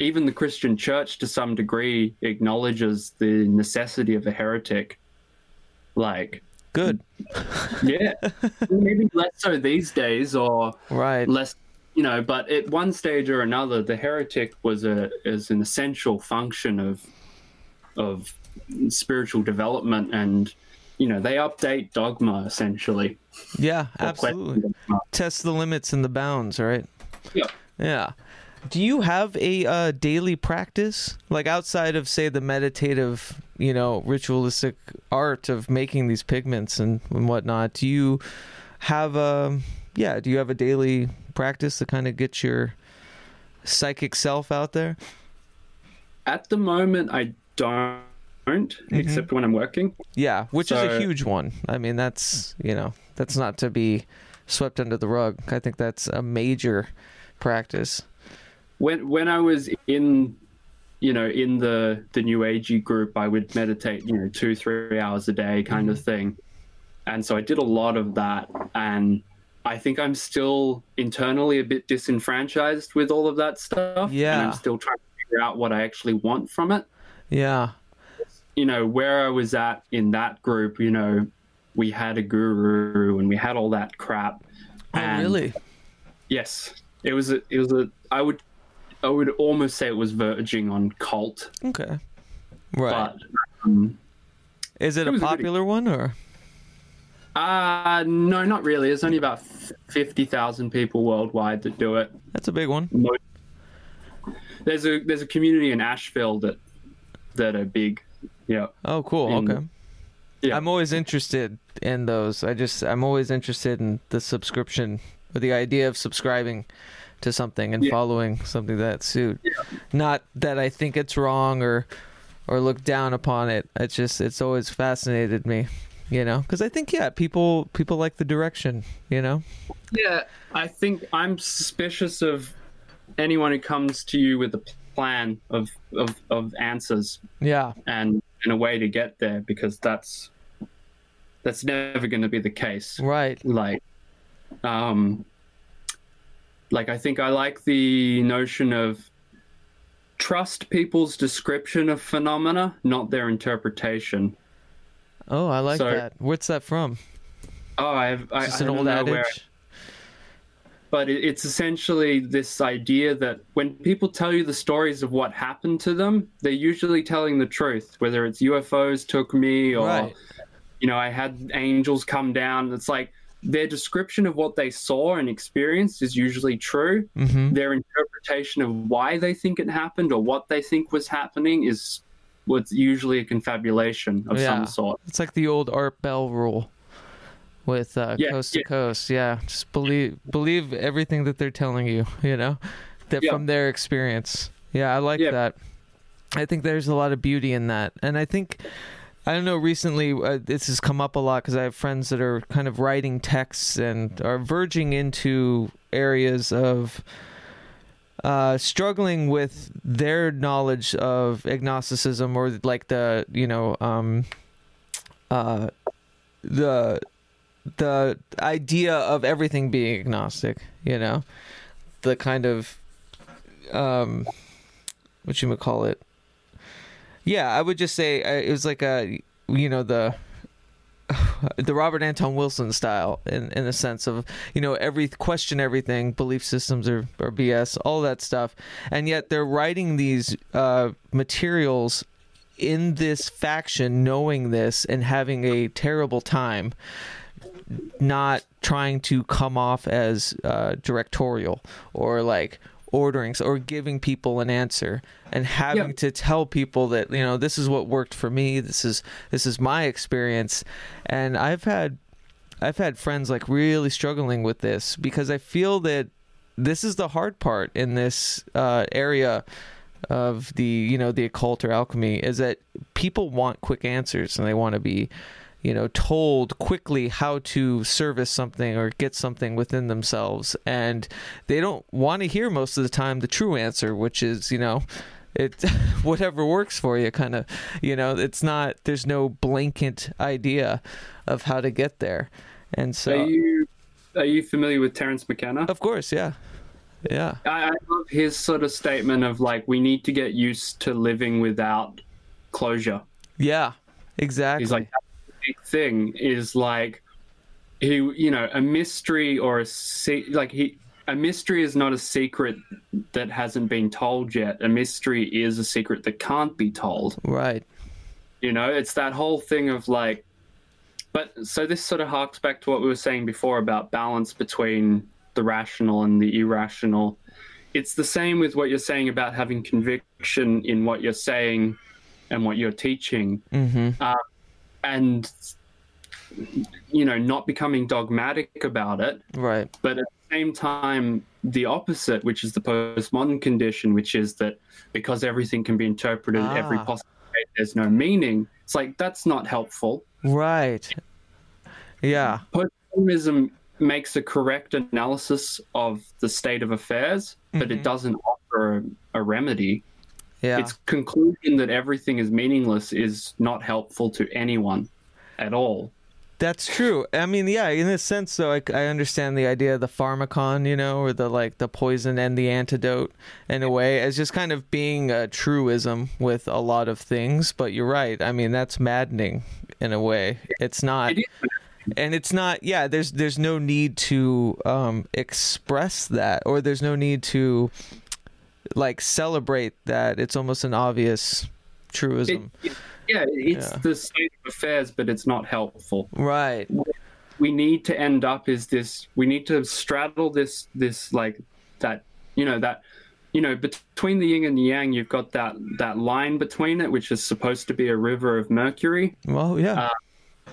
even the Christian church, to some degree, acknowledges the necessity of a heretic. Like, Good. <laughs> yeah, maybe less so these days, or Right. less, you know. But at one stage or another, the heretic was a is an essential function of of spiritual development, and you know they update dogma essentially. Yeah. Absolutely. Test the limits and the bounds. Right. Yeah. Yeah. Do you have a uh, daily practice, like outside of, say, the meditative, you know, ritualistic art of making these pigments and, and whatnot? Do you have a, yeah, do you have a daily practice to kind of get your psychic self out there? At the moment, I don't, mm-hmm. except when I'm working. Yeah, which is a huge one. I mean, that's, you know, that's not to be swept under the rug. I think that's a major practice. When when I was in, you know, in the the New Agey group, I would meditate, you know, two three hours a day, kind of mm-hmm. thing. And so I did a lot of that, and I think I'm still internally a bit disenfranchised with all of that stuff. and Yeah. I'm still trying to figure out what I actually want from it. Yeah. you know where I was at in that group, you know, we had a guru and we had all that crap. Oh, And really? Yes, it was. A, it was a. I would. I would almost say it was verging on cult, Okay. Right. but um, Is it, It a was a popular one or? Uh no, not really. There's only about fifty thousand people worldwide that do it. That's a big one. There's a there's a community in Asheville that that are big. Yeah. Oh, cool. In- okay. Yeah. I'm always interested in those. I just I'm always interested in the subscription or the idea of subscribing to something and Yeah. following something that suit. Not that I think it's wrong or or look down upon it. It's just it's always fascinated me, you know, because I think yeah, people people like the direction, you know. Yeah, I think I'm suspicious of anyone who comes to you with a plan of of, of answers Yeah. and and a way to get there because that's that's never going to be the case. Right. Like, um, like I think I like the notion of trust people's description of phenomena, not their interpretation. Oh, I like So- that. What's that from? Oh, I've I, Just I an old adage. where but it, it's essentially this idea that when people tell you the stories of what happened to them, they're usually telling the truth. Whether it's UFOs took me, or Right. you know, I had angels come down. It's like their description of what they saw and experienced is usually true. Mm-hmm. Their interpretation of why they think it happened or what they think was happening is what's usually a confabulation of Yeah. some sort. It's like the old Art Bell rule with uh, Yeah, coast to coast. Yeah, just believe believe everything that they're telling you. <laughs> You know, that Yeah. from their experience. Yeah, I like Yeah. that. I think there's a lot of beauty in that, and I think I don't know. Recently, uh, this has come up a lot because I have friends that are kind of writing texts and are verging into areas of uh, struggling with their knowledge of agnosticism or like the you know um, uh, the the idea of everything being agnostic. You know, the kind of um, what you would call it. Yeah, I would just say uh, it was like a you know the <laughs> the Robert Anton Wilson style in in the sense of you know every question everything belief systems are, are BS all that stuff. And yet they're writing these uh, materials in this faction knowing this and having a terrible time not trying to come off as uh, directorial or like ordering or giving people an answer and having Yeah. to tell people that you know this is what worked for me this is this is my experience and i've had i've had friends like really struggling with this because i feel that this is the hard part in this uh, area of the you know the occult or alchemy is that people want quick answers and they want to be you know told quickly how to service something or get something within themselves. And they don't want to hear most of the time the true answer which is you know it <laughs> whatever works for you kind of you know it's not there's no blanket idea of how to get there. And so Are you are you familiar with Terence McKenna? of course yeah. Yeah. I, I love his sort of statement of like we need to get used to living without closure. yeah exactly. He's like big thing is like he you know a mystery or a se- like he a mystery is not a secret that hasn't been told yet. A mystery is a secret that can't be told. right You know, it's that whole thing of like, but so this sort of harks back to what we were saying before about balance between the rational and the irrational. It's the same with what you're saying about having conviction in what you're saying and what you're teaching, mm-hmm and you know, not becoming dogmatic about it, right but at the same time, the opposite, which is the postmodern condition, which is that because everything can be interpreted every Ah. possible way, there's no meaning. It's like that's not helpful. right yeah Postmodernism makes a correct analysis of the state of affairs, but Mhm. it doesn't offer a, a remedy. Yeah Its conclusion that everything is meaningless is not helpful to anyone at all. That's true. I mean, yeah, in a sense, though, I, I understand the idea of the pharmakon, you know, or the like the poison and the antidote in a way as just kind of being a truism with a lot of things. But you're right. I mean, that's maddening in a way. It's not, It and it's not. Yeah, there's there's no need to um, express that, or there's no need to like celebrate that. It's almost an obvious truism. it- yeah, it's Yeah. the state of affairs, but it's not helpful. right. we need to end up is this we need to straddle this this like that you know that you know between the yin and the yang you've got that that line between it which is supposed to be a river of mercury Well, yeah. Uh,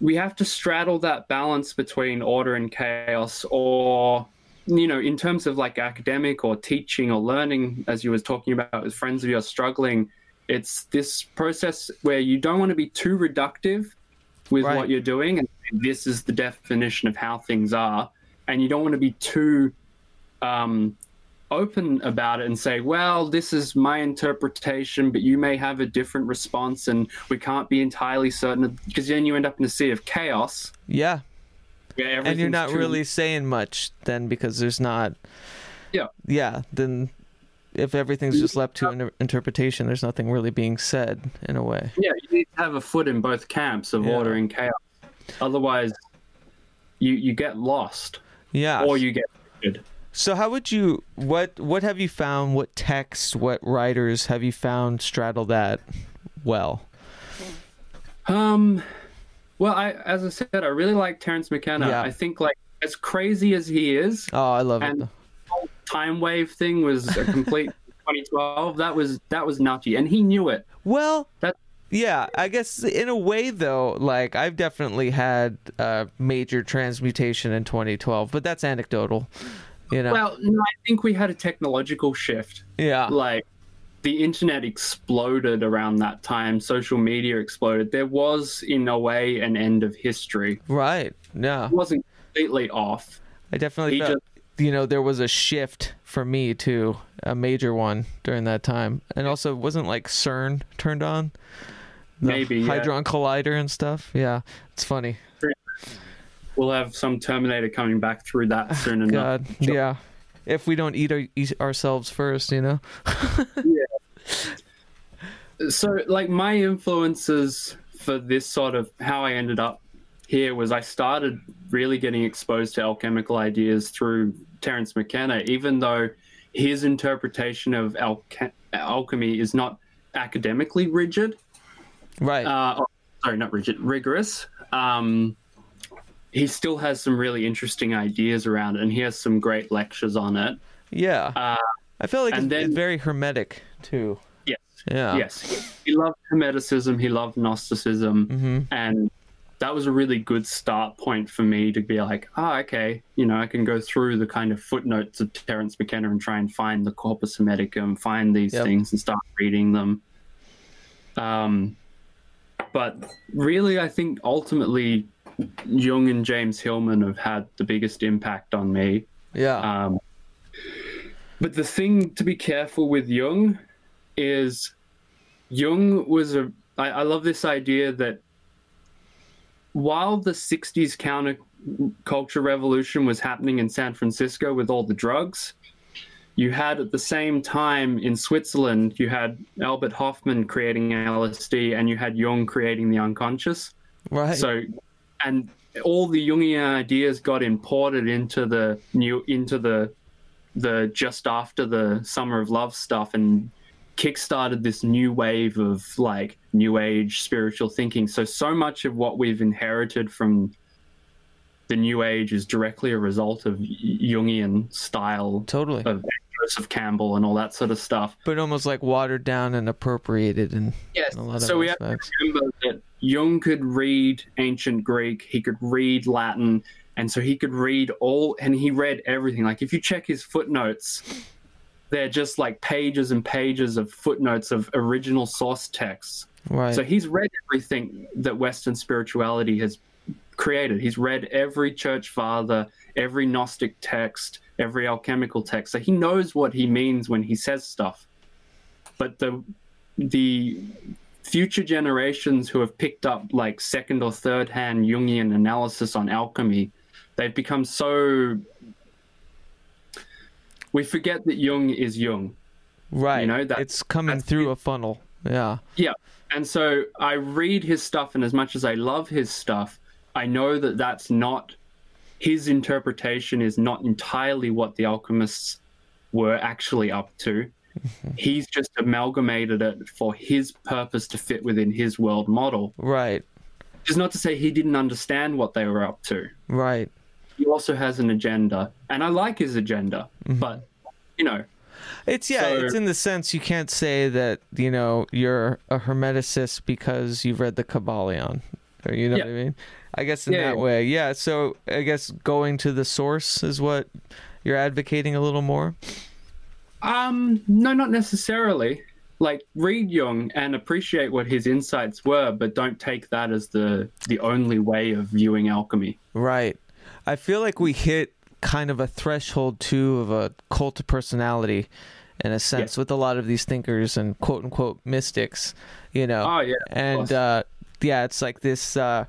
we have to straddle that balance between order and chaos or you know in terms of like academic or teaching or learning as you was talking about with friends of yours struggling it's this process where you don't want to be too reductive with Right. what you're doing and this is the definition of how things are and you don't want to be too um, open about it and say well this is my interpretation but you may have a different response and we can't be entirely certain because then you end up in a sea of chaos yeah. Where and you're not too- really saying much then because there's not Yeah. yeah then if everything's just left to inter- interpretation there's nothing really being said in a way. Yeah you need to have a foot in both camps of Yeah. order and chaos. Otherwise you you get lost. Yeah. Or you get good so how would you what what have you found what texts what writers have you found straddle that well? Um, well, I as I said, I really like Terence McKenna. Yeah. I think like as crazy as he is, oh i love it whole time wave thing was a complete <laughs> 2012. That was that was nutty, and he knew it. well That- yeah i guess in a way though like i've definitely had a major transmutation in 2012 but that's anecdotal you know Well, no, I think we had a technological shift. yeah Like the internet exploded around that time. Social media exploded. There was, in a way, an end of history. right yeah It wasn't completely off. I definitely He felt, you know, there was a shift for me too, a major one during that time, and also wasn't like CERN turned on, the Maybe, yeah. Hadron Collider and stuff. Yeah, it's funny. We'll have some Terminator coming back through that soon <laughs> enough. God, yeah. If we don't eat, our, eat ourselves first, you know. <laughs> so like my influences for this sort of how I ended up here was I started really getting exposed to alchemical ideas through Terence McKenna, even though his interpretation of alche- alchemy is not academically rigid. Right. Uh, sorry, not rigid, rigorous. Um, he still has some really interesting ideas around it, and he has some great lectures on it. Yeah. Uh, I feel like and it's, then- it's very hermetic too. yes, Yeah. yes, he, he loved Hermeticism, he loved Gnosticism, hmm and that was a really good start point for me to be like, ah, okay, you know, I can go through the kind of footnotes of Terence McKenna and try and find the Corpus Hermeticum, find these Yep. things and start reading them. Um, but really, I think ultimately, Jung and James Hillman have had the biggest impact on me. Yeah. Um, but the thing to be careful with Jung is Jung was a. I, I love this idea that while the 60s counterculture revolution was happening in San Francisco with all the drugs, you had at the same time in Switzerland, you had Albert Hofmann creating LSD and you had Jung creating the unconscious. right. So, and all the Jungian ideas got imported into the new into the the just after the summer of love stuff and kickstarted this new wave of like new age spiritual thinking. So so much of what we've inherited from the new age is directly a result of Jungian style totally. of Joseph Campbell and all that sort of stuff. but almost like watered down and appropriated and Yes. in a lot of So we have to aspects. remember that Jung could read ancient Greek, he could read Latin, and so he could read all, and he read everything. Like if you check his footnotes, they're just like pages and pages of footnotes of original source texts. Right. So he's read everything that Western spirituality has created. He's read every church father, every Gnostic text, every alchemical text. So he knows what he means when he says stuff. But the the future generations who have picked up like second or third hand Jungian analysis on alchemy, they've become so we forget that Jung is Jung. right. You know, that- it's coming through it. a funnel. Yeah. Yeah. And so I read his stuff, and as much as I love his stuff, I know that that's not his interpretation, is not entirely what the alchemists were actually up to. Mm-hmm. He's just amalgamated it for his purpose to fit within his world model. Right. Which is not to say he didn't understand what they were up to. Right. He also has an agenda, and I like his agenda, but you know, It's yeah, So- it's in the sense you can't say that, you know, you're a hermeticist because you've read the Kybalion. Or you know Yeah. what I mean? I guess in Yeah, that yeah. way. Yeah, so I guess going to the source is what you're advocating a little more. Um, no, not necessarily. Like read Jung and appreciate what his insights were, but don't take that as the the only way of viewing alchemy. Right. I feel like we hit kind of a threshold too of a cult of personality in a sense Yes. with a lot of these thinkers and quote unquote mystics, you know. Oh yeah, and uh yeah, it's like this uh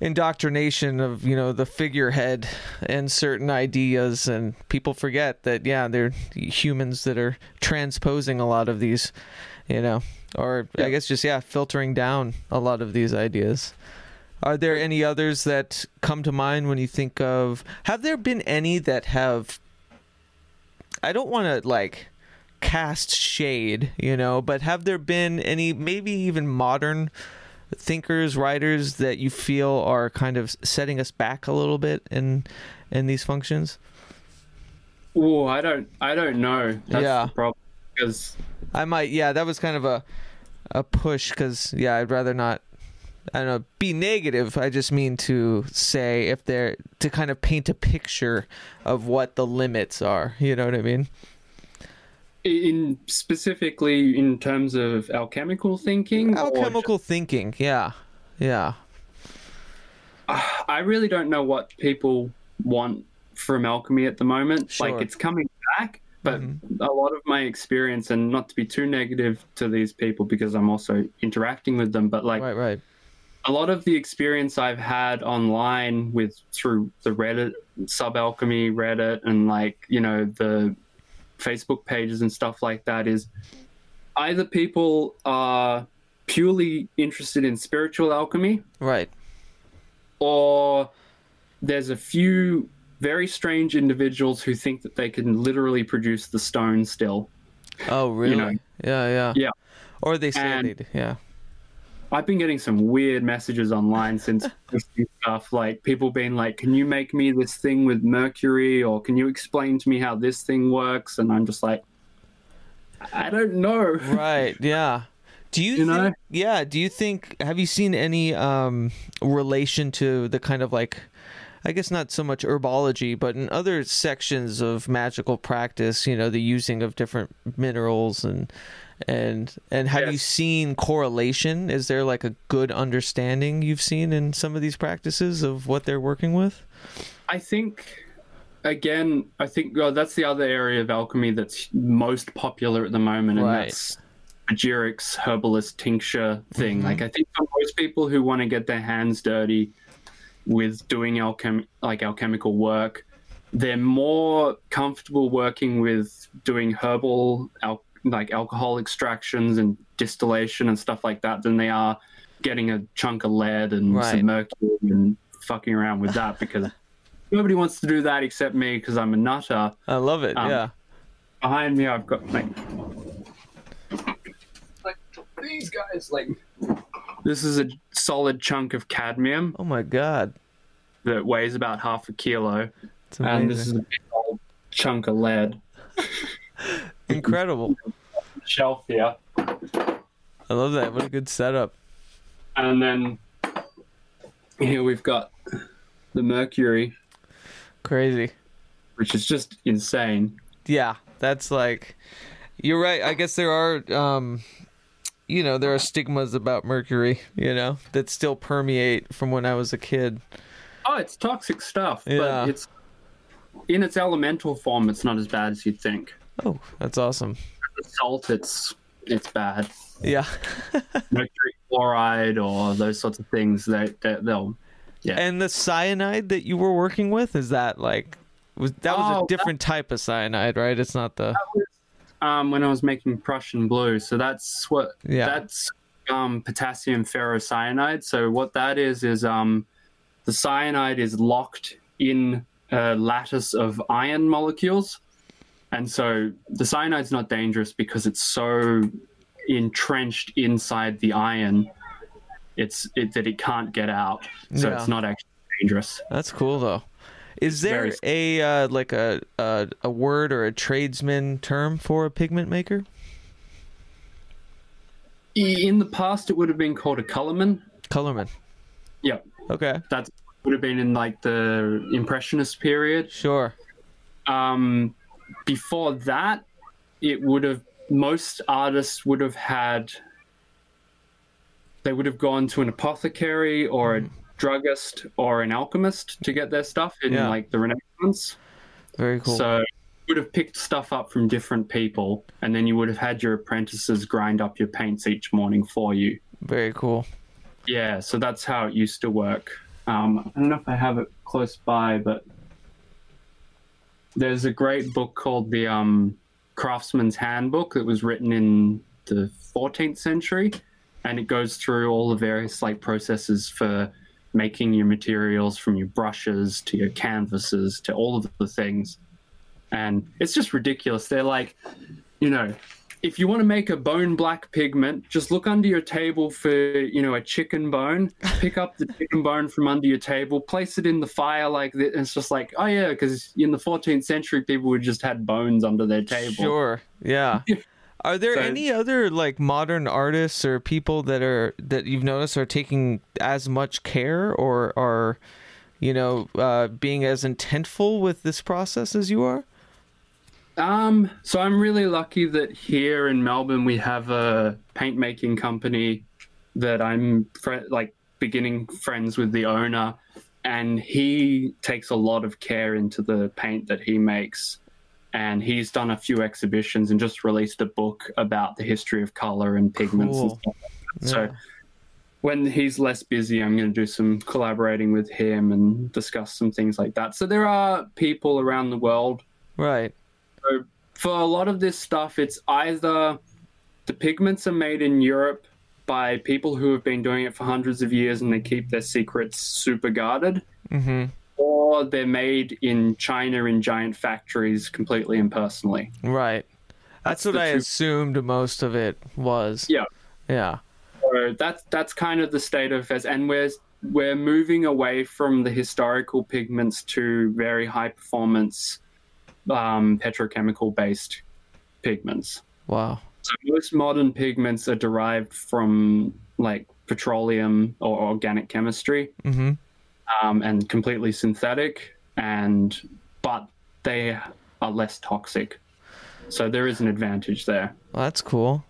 indoctrination of, you know, the figurehead and certain ideas and people forget that yeah, they're humans that are transposing a lot of these, you know, or I guess just yeah, filtering down a lot of these ideas. Are there any others that come to mind when you think of? Have there been any that have? I don't want to like cast shade, you know, but have there been any, maybe even modern thinkers, writers that you feel are kind of setting us back a little bit in in these functions? oh, I don't, I don't know. That's Yeah. the problem because I might, yeah, that was kind of a a push because yeah, I'd rather not. I don't know, be negative. I just mean to say if they're to kind of paint a picture of what the limits are. You know what I mean? in specifically in terms of alchemical thinking, Alchemical thinking. Yeah, yeah, I really don't know what people want from alchemy at the moment. Sure. Like it's coming back, but Mhm. a lot of my experience, and not to be too negative to these people because I'm also interacting with them, but like right, right. A lot of the experience I've had online with through the Reddit sub alchemy Reddit and like you know the Facebook pages and stuff like that is either people are purely interested in spiritual alchemy Right. or there's a few very strange individuals who think that they can literally produce the stone still. Oh, really? know. yeah, yeah, Yeah. Or they say And- they do. Yeah. I've been getting some weird messages online since <laughs> stuff like people being like, "Can you make me this thing with mercury?" or "Can you explain to me how this thing works?" And I'm just like, I don't know. Right. <laughs> Yeah. Do you, You know? think, yeah, do you think have you seen any um relation to the kind of like I guess not so much herbology, but in other sections of magical practice, you know, the using of different minerals and and and have you seen correlation? Is there like a good understanding you've seen in some of these practices of what they're working with? I think again, I think well, that's the other area of alchemy that's most popular at the moment, and Right. that's spagyrics herbalist tincture thing. Mhm. Like I think for most people who want to get their hands dirty with doing alchem like alchemical work, they're more comfortable working with doing herbal al- like alcohol extractions and distillation and stuff like that than they are getting a chunk of lead and Right. some mercury and fucking around with that because <laughs> nobody wants to do that except me because I'm a nutter. I love it. Um, yeah. Behind me, I've got like like these guys. Like this is a solid chunk of cadmium Oh my god. that weighs about half a kilo, It's and this is amazing. a big old chunk of lead. <laughs> Incredible. Shelf here, I love that. What a good setup. and then here we've got the mercury, Crazy. which is just insane. yeah that's like you're right i guess there are um you know there are stigmas about mercury you know that still permeate from when i was a kid Oh, it's toxic stuff, Yeah. but it's in its elemental form. It's not as bad as you'd think. oh that's awesome salt, it's it's bad. yeah <laughs> Mercury chloride or those sorts of things. They, they they'll yeah. and the cyanide that you were working with is that like was that was Oh, a different type of cyanide right it's not the um, when I was making Prussian blue. So that's what Yeah. that's um, potassium ferrocyanide. So what that is is um, the cyanide is locked in a lattice of iron molecules, and so the cyanide's not dangerous because it's so entrenched inside the iron. It's it, that it can't get out, so Yeah. it's not actually dangerous. that's cool though is there very- a uh, like a, a a word or a tradesman term for a pigment maker? In the past, it would have been called a colorman. colorman Yep. okay. That would have been in like the impressionist period. Sure. Um before that it would have most artists would have had they would have gone to an apothecary or a druggist or an alchemist to get their stuff in Yeah. like the renaissance very cool so you would have picked stuff up from different people and then you would have had your apprentices grind up your paints each morning for you very cool Yeah, so that's how it used to work. Um, I don't know if I have it close by, but there's a great book called the um, Craftsman's Handbook that was written in the 14th century, and it goes through all the various like processes for making your materials from your brushes to your canvases to all of the things, and it's just ridiculous. They're like, you know, if you want to make a bone black pigment, just look under your table for, you know, a chicken bone. <laughs> Pick up the chicken bone from under your table, place it in the fire like this. And it's just like, oh yeah, because in the 14th century, people would just had bones under their table. Sure. Yeah. <laughs> Are there So- any other like modern artists or people that are that you've noticed are taking as much care or are you know uh, being as intentful with this process as you are? Um, so I'm really lucky that here in Melbourne we have a paint making company that I'm fr- like beginning friends with the owner, and he takes a lot of care into the paint that he makes. And he's done a few exhibitions and just released a book about the history of color and pigments Cool. and like that. So when he's less busy, I'm going to do some collaborating with him and discuss some things like that. So there are people around the world Right. So for a lot of this stuff, it's either the pigments are made in Europe by people who have been doing it for hundreds of years and they keep their secrets super guarded, Mm-hmm. Or they're made in China in giant factories completely impersonally. Right. That's, That's what I two- assumed most of it was. Yeah. Yeah. So that's that's kind of the state of affairs, and we're we're moving away from the historical pigments to very high performance um, petrochemical based pigments. Wow. So most modern pigments are derived from like petroleum or organic chemistry, Mm-hmm. Um, and completely synthetic, and but they are less toxic. So there is an advantage there. Well, that's cool.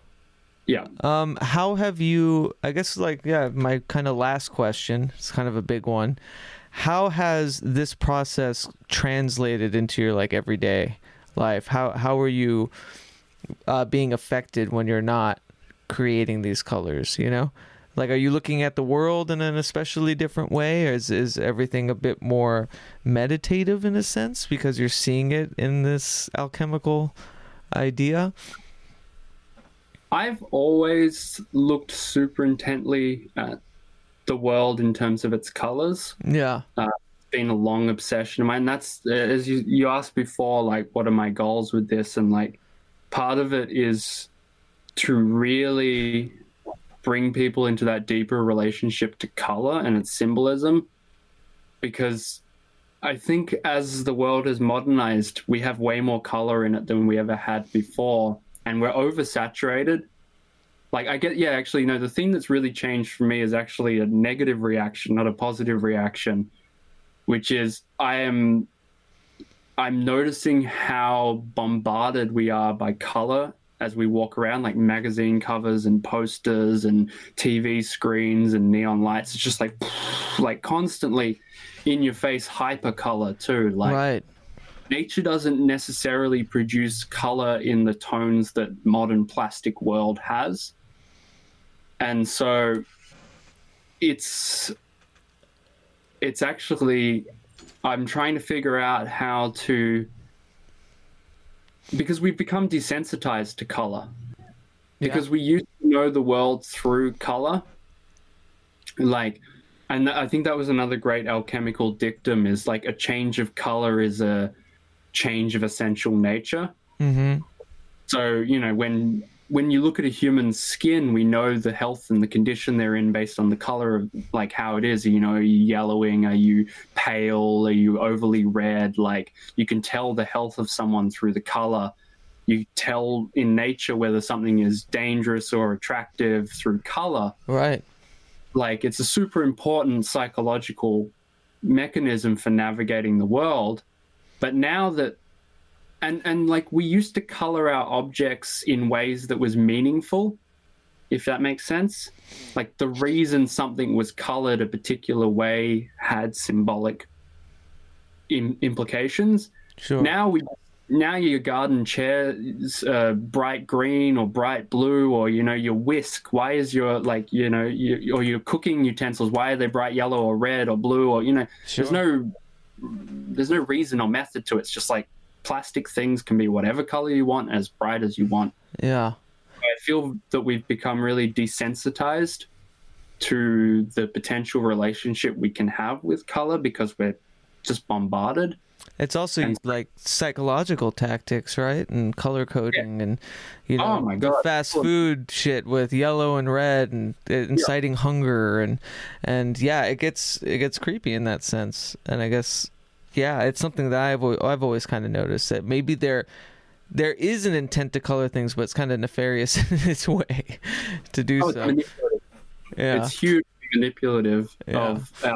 Yeah. Um, how have you? I guess like yeah, my kind of last question. It's kind of a big one. How has this process translated into your like everyday life? How how are you uh, being affected when you're not creating these colors? You know, like are you looking at the world in an especially different way, or is is everything a bit more meditative in a sense because you're seeing it in this alchemical idea? I've always looked super intently at the world in terms of its colors. Yeah. Been a long obsession of mine. That's uh, as you you asked before, like what are my goals with this, and like part of it is to really bring people into that deeper relationship to color and its symbolism, because I think as the world has modernized, we have way more color in it than we ever had before, and we're oversaturated. Like I get, yeah, actually, no. The thing that's really changed for me is actually a negative reaction, not a positive reaction, which is I am, I'm noticing how bombarded we are by color as we walk around, like magazine covers and posters and TV screens and neon lights. It's just like, <sighs> like constantly in your face hyper color too. Like right. nature doesn't necessarily produce color in the tones that modern plastic world has and so it's it's actually i'm trying to figure out how to because we've become desensitized to color. Because we used to know the world through color. Like and i think that was another great alchemical dictum is like a change of color is a change of essential nature. Mm-hmm. so you know when when you look at a human's skin we know the health and the condition they're in based on the color of like how it is. You know are you yellowing? Are you pale? Are you overly red? Like you can tell the health of someone through the color. You tell in nature whether something is dangerous or attractive through color. Right. like it's a super important psychological mechanism for navigating the world. But now that and and like we used to color our objects in ways that was meaningful if that makes sense like the reason something was colored a particular way had symbolic in, implications Sure. now we now your garden chair is uh, bright green or bright blue or you know your whisk why is your like you know your, or your cooking utensils why are they bright yellow or red or blue or you know Sure. there's no there's no reason or method to it it's just like plastic things can be whatever color you want as bright as you want yeah. I feel that we've become really desensitized to the potential relationship we can have with color because we're just bombarded It's also And- like psychological tactics, right? And color coding and you know Oh my the God. fast food shit with yellow and red and uh, inciting hunger and and yeah, it gets it gets creepy in that sense. And I guess yeah, it's something that I've I've always kind of noticed that maybe there there is an intent to color things, but it's kind of nefarious <laughs> in its way to do Oh, so. manipulative. Yeah. it's hugely manipulative Yeah. of uh,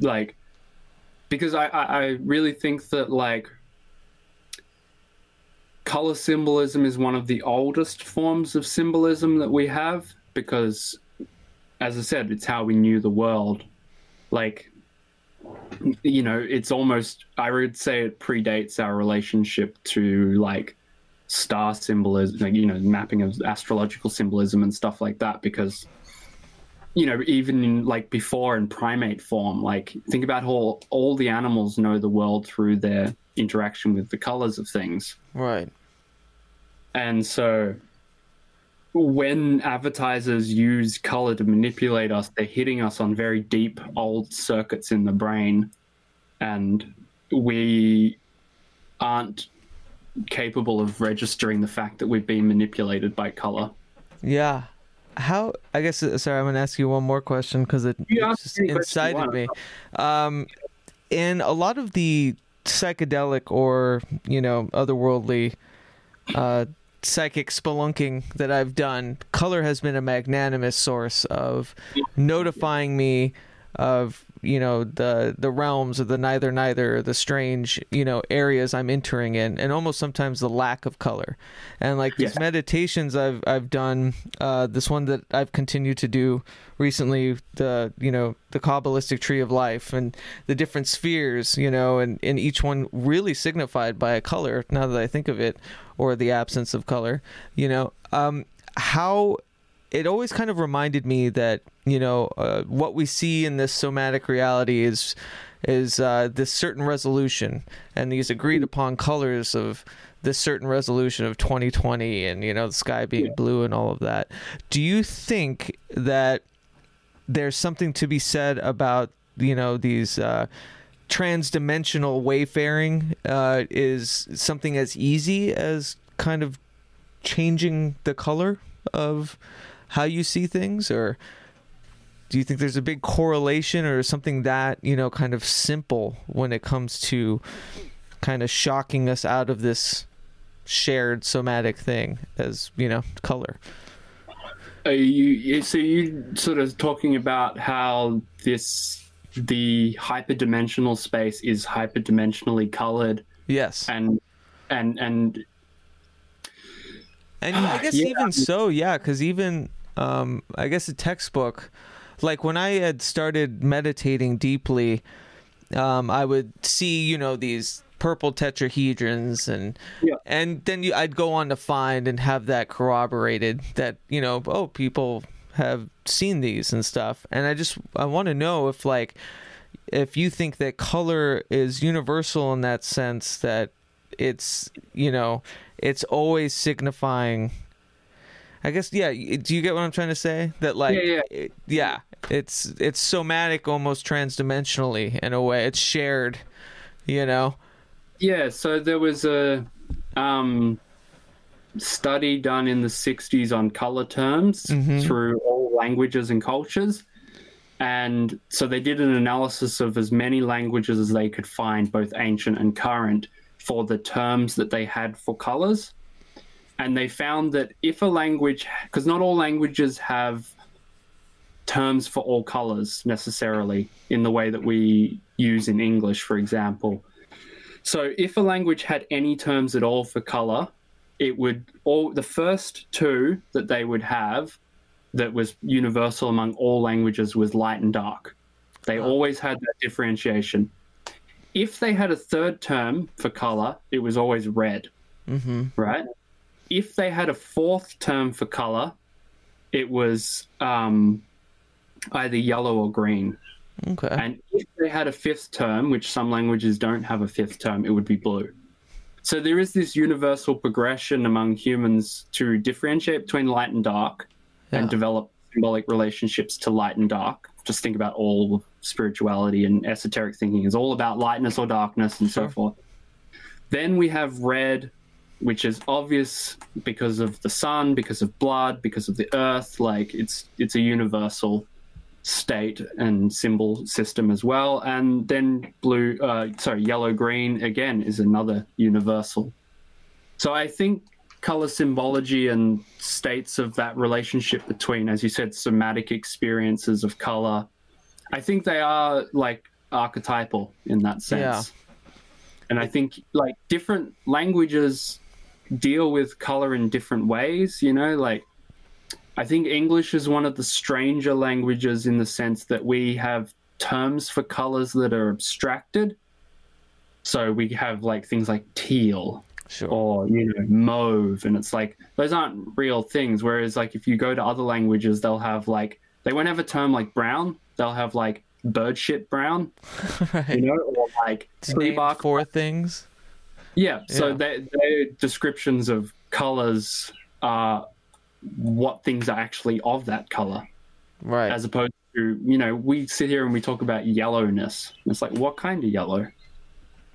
like because I, I i really think that like color symbolism is one of the oldest forms of symbolism that we have because as i said it's how we knew the world like you know it's almost i would say it predates our relationship to like star symbolism like you know mapping of astrological symbolism and stuff like that because you know, even in like before in primate form, like think about how all the animals know the world through their interaction with the colors of things. right. And so when advertisers use color to manipulate us, they're hitting us on very deep old circuits in the brain. And we aren't capable of registering the fact that we've been manipulated by color. Yeah. how I guess uh, sorry, I'm gonna ask you one more question because it, just any question you incited me. Um, in a lot of the psychedelic or you know otherworldly uh, psychic spelunking that I've done, color has been a magnanimous source of notifying me of you know the the realms of the neither neither the strange you know areas I'm entering in and almost sometimes the lack of color and like these Yes. meditations I've I've done uh, this one that I've continued to do recently the you know the kabbalistic tree of life and the different spheres you know and, and each one really signified by a color now that I think of it or the absence of color you know? Um how it always kind of reminded me that you know uh, what we see in this somatic reality is is uh, this certain resolution and these agreed upon colors of this certain resolution of 2020 and you know the sky being Yeah. blue and all of that. Do you think that there's something to be said about you know these uh, trans-dimensional wayfaring uh, is something as easy as kind of changing the color of how you see things or do you think there's a big correlation or something that you know kind of simple when it comes to kind of shocking us out of this shared somatic thing as you know color? You so you sort of talking about how this the hyperdimensional space is hyperdimensionally colored yes and and and And I <sighs> guess Yeah. even so, yeah, because even um, I guess a textbook, like when I had started meditating deeply, um, I would see you know these purple tetrahedrons and Yeah. and then you, I'd go on to find and have that corroborated that you know oh people have seen these and stuff and I just I want to know if like if you think that color is universal in that sense that it's you know it's always signifying i guess yeah do you get what i'm trying to say? That like Yeah, yeah. it- yeah it's it's somatic almost transdimensionally in a way. It's shared you know? Yeah, so there was a um, study done in the 60s on color terms Mhm. through all languages and cultures. And so they did an analysis of as many languages as they could find, both ancient and current, for the terms that they had for colors. And they found that if a language, because not all languages have terms for all colors necessarily in the way that we use in English, for example. So if a language had any terms at all for color, it would all the first two that they would have that was universal among all languages was light and dark. They Ah. always had that differentiation. If they had a third term for color, it was always red, mm-hmm right? If they had a fourth term for color, it was um, either yellow or green. okay And if they had a fifth term, which some languages don't have a fifth term, it would be blue. So there is this universal progression among humans to differentiate between light and dark Yeah. and develop symbolic relationships to light and dark. Just think about all spirituality and esoteric thinking is all about lightness or darkness and so forth. Then we have red, which is obvious because of the sun, because of blood, because of the earth. Like it's it's a universal state and symbol system as well. And then blue, uh, sorry, yellow green again is another universal. So I think color symbology and states of that relationship between, as you said, somatic experiences of color, I think they are like archetypal in that sense. Yeah. And I think like different languages deal with color in different ways, you know, like I think English is one of the stranger languages in the sense that we have terms for colors that are abstracted. So we have like things like teal sure. or you know mauve and it's like those aren't real things. Whereas like if you go to other languages they'll have like they won't have a term like brown. They'll have like bird shit brown <laughs> right. you know or like tree bark for things? Yeah so Yeah. they their descriptions of colors are what things are actually of that color right as opposed to you know we sit here and we talk about yellowness it's like what kind of yellow are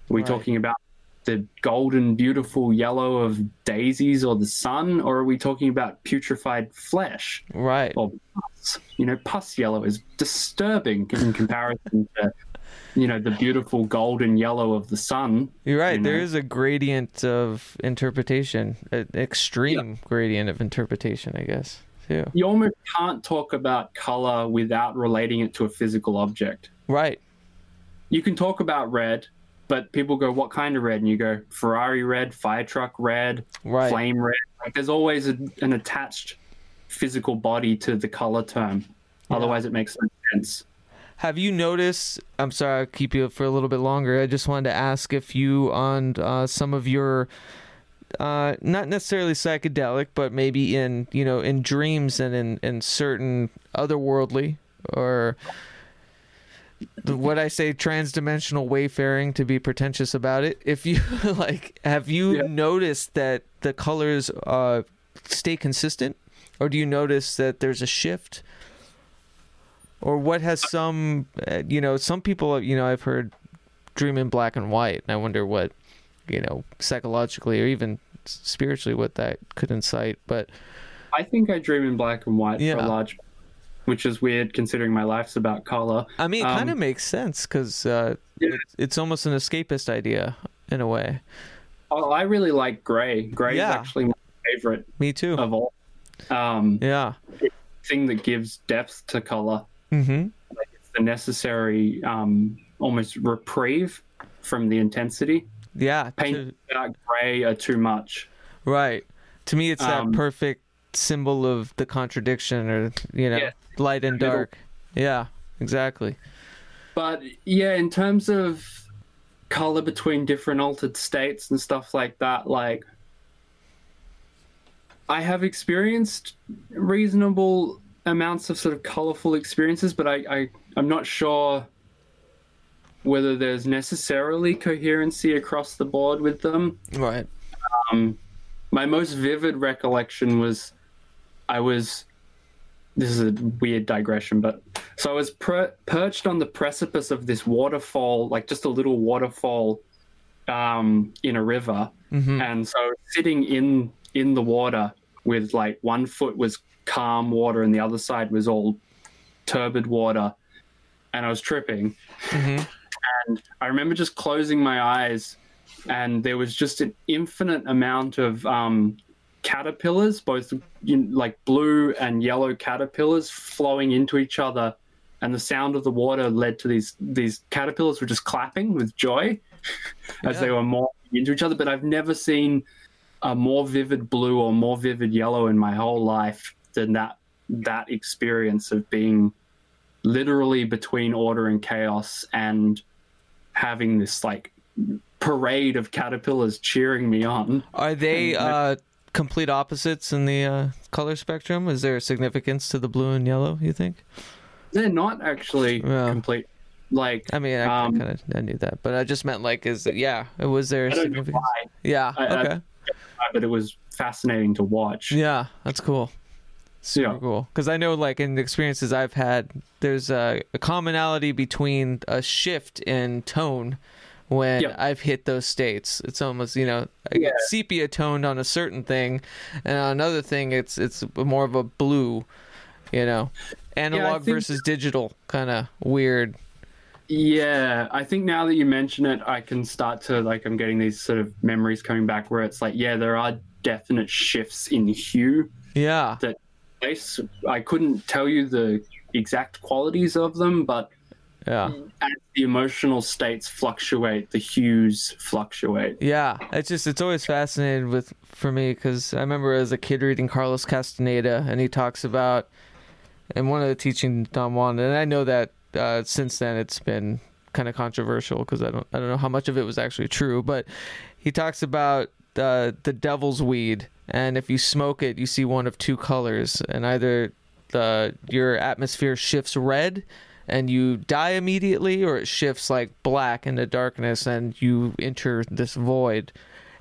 we Right. talking about the golden, beautiful yellow of daisies or the sun, or are we talking about putrefied flesh Right. or pus? You know, pus yellow is disturbing in comparison to, you know, the beautiful golden yellow of the sun. You're right. you There know. is a gradient of interpretation, an extreme gradient of interpretation, I guess. Too. You almost can't talk about color without relating it to a physical object. Right. You can talk about red, but people go, "What kind of red?" And you go, "Ferrari red, fire truck red, Right. flame red." Like there's always a, an attached physical body to the color term. Otherwise, it makes no sense. Have you noticed? I'm sorry, I'll keep you for a little bit longer. I just wanted to ask if you, on uh, some of your, uh, not necessarily psychedelic, but maybe in you know in dreams and in in certain otherworldly or what I say transdimensional wayfaring to be pretentious about it. If you <laughs> like, have you Yeah. noticed that the colors uh, stay consistent, or do you notice that there's a shift? Or what has some uh, you know some people you know i've heard dream in black and white and i wonder what you know psychologically or even spiritually what that could incite but I think I dream in black and white Yeah. for a large, which is weird considering my life's about color. i mean it Um, kind of makes sense because uh, Yeah. it's, it's almost an escapist idea in a way Oh, I really like gray. Gray Yeah. is actually my favorite me too of all. Um, yeah thing that gives depth to color. Mm-hmm it's the necessary um, almost reprieve from the intensity. yeah Paint to- without grey are too much. right to me it's that Um, perfect symbol of the contradiction or you know Yeah. light and Middle. dark yeah exactly But yeah, in terms of color between different altered states and stuff like that, like I have experienced reasonable amounts of sort of colorful experiences, but I, I I'm not sure whether there's necessarily coherency across the board with them. right Um, my most vivid recollection was I was. This is a weird digression, but so I was per- perched on the precipice of this waterfall, like just a little waterfall um, in a river, mm-hmm. and so sitting in in the water with like one foot was calm water and the other side was all turbid water, and I was tripping. Mm-hmm. And I remember just closing my eyes, and there was just an infinite amount of um, caterpillars, both you know, like blue and yellow caterpillars, flowing into each other. And the sound of the water led to these these caterpillars were just clapping with joy <laughs> as Yeah. they were morphing into each other. But I've never seen a more vivid blue or more vivid yellow in my whole life than that that experience of being literally between order and chaos and having this like parade of caterpillars cheering me on. Are they And- uh, complete opposites in the uh, color spectrum? Is there a significance to the blue and yellow? You think? They're not actually Yeah. complete. Like I mean, I Um, kind of I knew that, but I just meant like, is it, yeah? It was there I don't know significance? why, Yeah. I- I- okay. But it was fascinating to watch. yeah, that's cool. Super Yeah. cool. Because I know, like in the experiences I've had, there's a, a commonality between a shift in tone when Yeah. I've hit those states. It's almost you know I get Yeah. sepia toned on a certain thing, and on another thing it's it's more of a blue, you know, analog think- versus digital kind of weird. Yeah, I think now that you mention it, I can start to like I'm getting these sort of memories coming back where it's like, yeah, there are definite shifts in hue. Yeah. That place. I couldn't tell you the exact qualities of them, but Yeah. as the emotional states fluctuate, the hues fluctuate. Yeah, it's just it's always fascinating with for me because I remember as a kid reading Carlos Castaneda, and he talks about, and one of the teaching Don Juan, and I know that uh, since then it's been kind of controversial because I don't I don't know how much of it was actually true, but he talks about uh, the devil's weed, and if you smoke it, you see one of two colors, and either the your atmosphere shifts red and you die immediately or it shifts like black into darkness and you enter this void.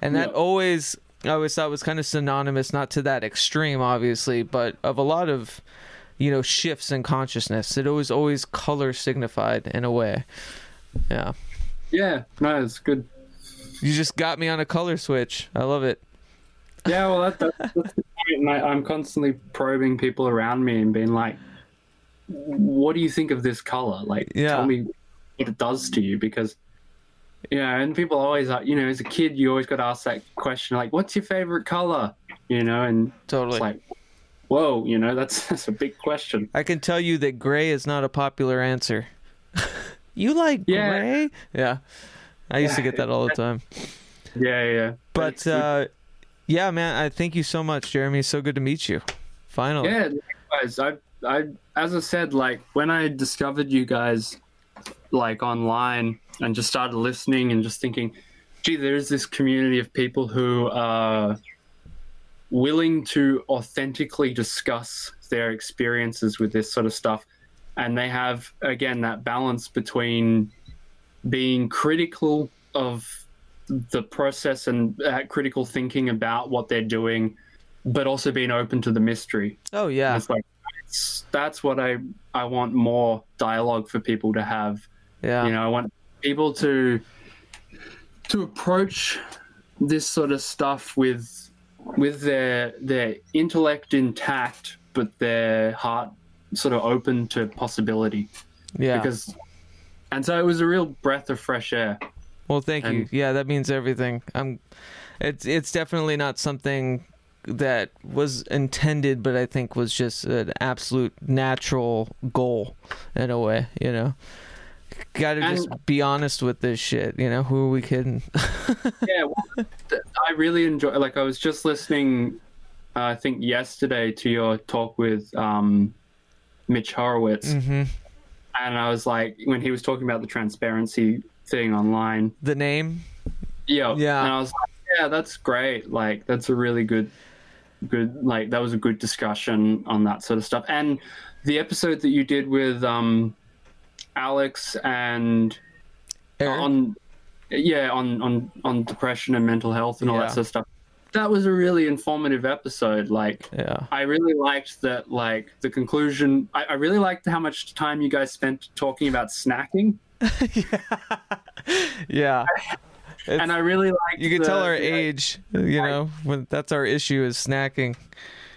And that always i always thought was kind of synonymous not to that extreme obviously but of a lot of you know shifts in consciousness it was always color signified in a way yeah Yeah, no, it's good. You just got me on a color switch. I love it. Yeah, well, that, that, that's the point. And I, I'm constantly probing people around me and being like, "What do you think of this color? Like, Yeah. tell me what it does to you." Because, you know, and people always, like, you know, as a kid, you always got to ask that question, like, "What's your favorite color?" You know, and Totally. it's like, whoa, you know, that's <laughs> that's a big question. I can tell you that gray is not a popular answer. <laughs> you like Yeah. gray? Yeah. I used to get that all the time. Yeah, yeah. But uh, yeah, man, I thank you so much, Jeremy. So good to meet you. Finally. Yeah, likewise. I, I, as I said, like when I discovered you guys, like online, and just started listening and just thinking, gee, there's this community of people who are willing to authentically discuss their experiences with this sort of stuff, and they have again that balance between being critical of the process and uh, critical thinking about what they're doing but also being open to the mystery. Oh yeah. it's like it's, that's what I I want more dialogue for people to have. Yeah. You know, I want people to to approach this sort of stuff with with their their intellect intact, but their heart sort of open to possibility. yeah. Because and so it was a real breath of fresh air. Well, thank you. Yeah, that means everything. I'm. It's it's definitely not something that was intended, but I think was just an absolute natural goal in a way. You know, got to just be honest with this shit. You know, who are we kidding? <laughs> yeah, well, I really enjoy. Like, I was just listening, uh, I think yesterday, to your talk with um, Mitch Horowitz, hmm and I was like, when he was talking about the transparency thing online, The name. yeah, Yeah. and I was like, yeah, that's great. Like, that's a really good, good. Like, that was a good discussion on that sort of stuff, and the episode that you did with um, Alex and Aaron? on yeah on on on depression and mental health and all Yeah. that sort of stuff that was a really informative episode like yeah. i really liked that like the conclusion i, I really liked how much time you guys spent talking about snacking <laughs> <laughs> Yeah. It's- and i really like you can tell our the- age. You know, when that's our issue is snacking.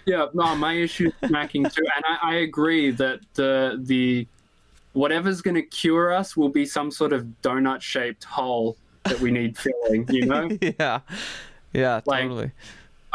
yeah no my issue is snacking too and I, I agree that the the whatever's going to cure us will be some sort of donut shaped hole that we need filling you know <laughs> yeah. Yeah. Like- totally.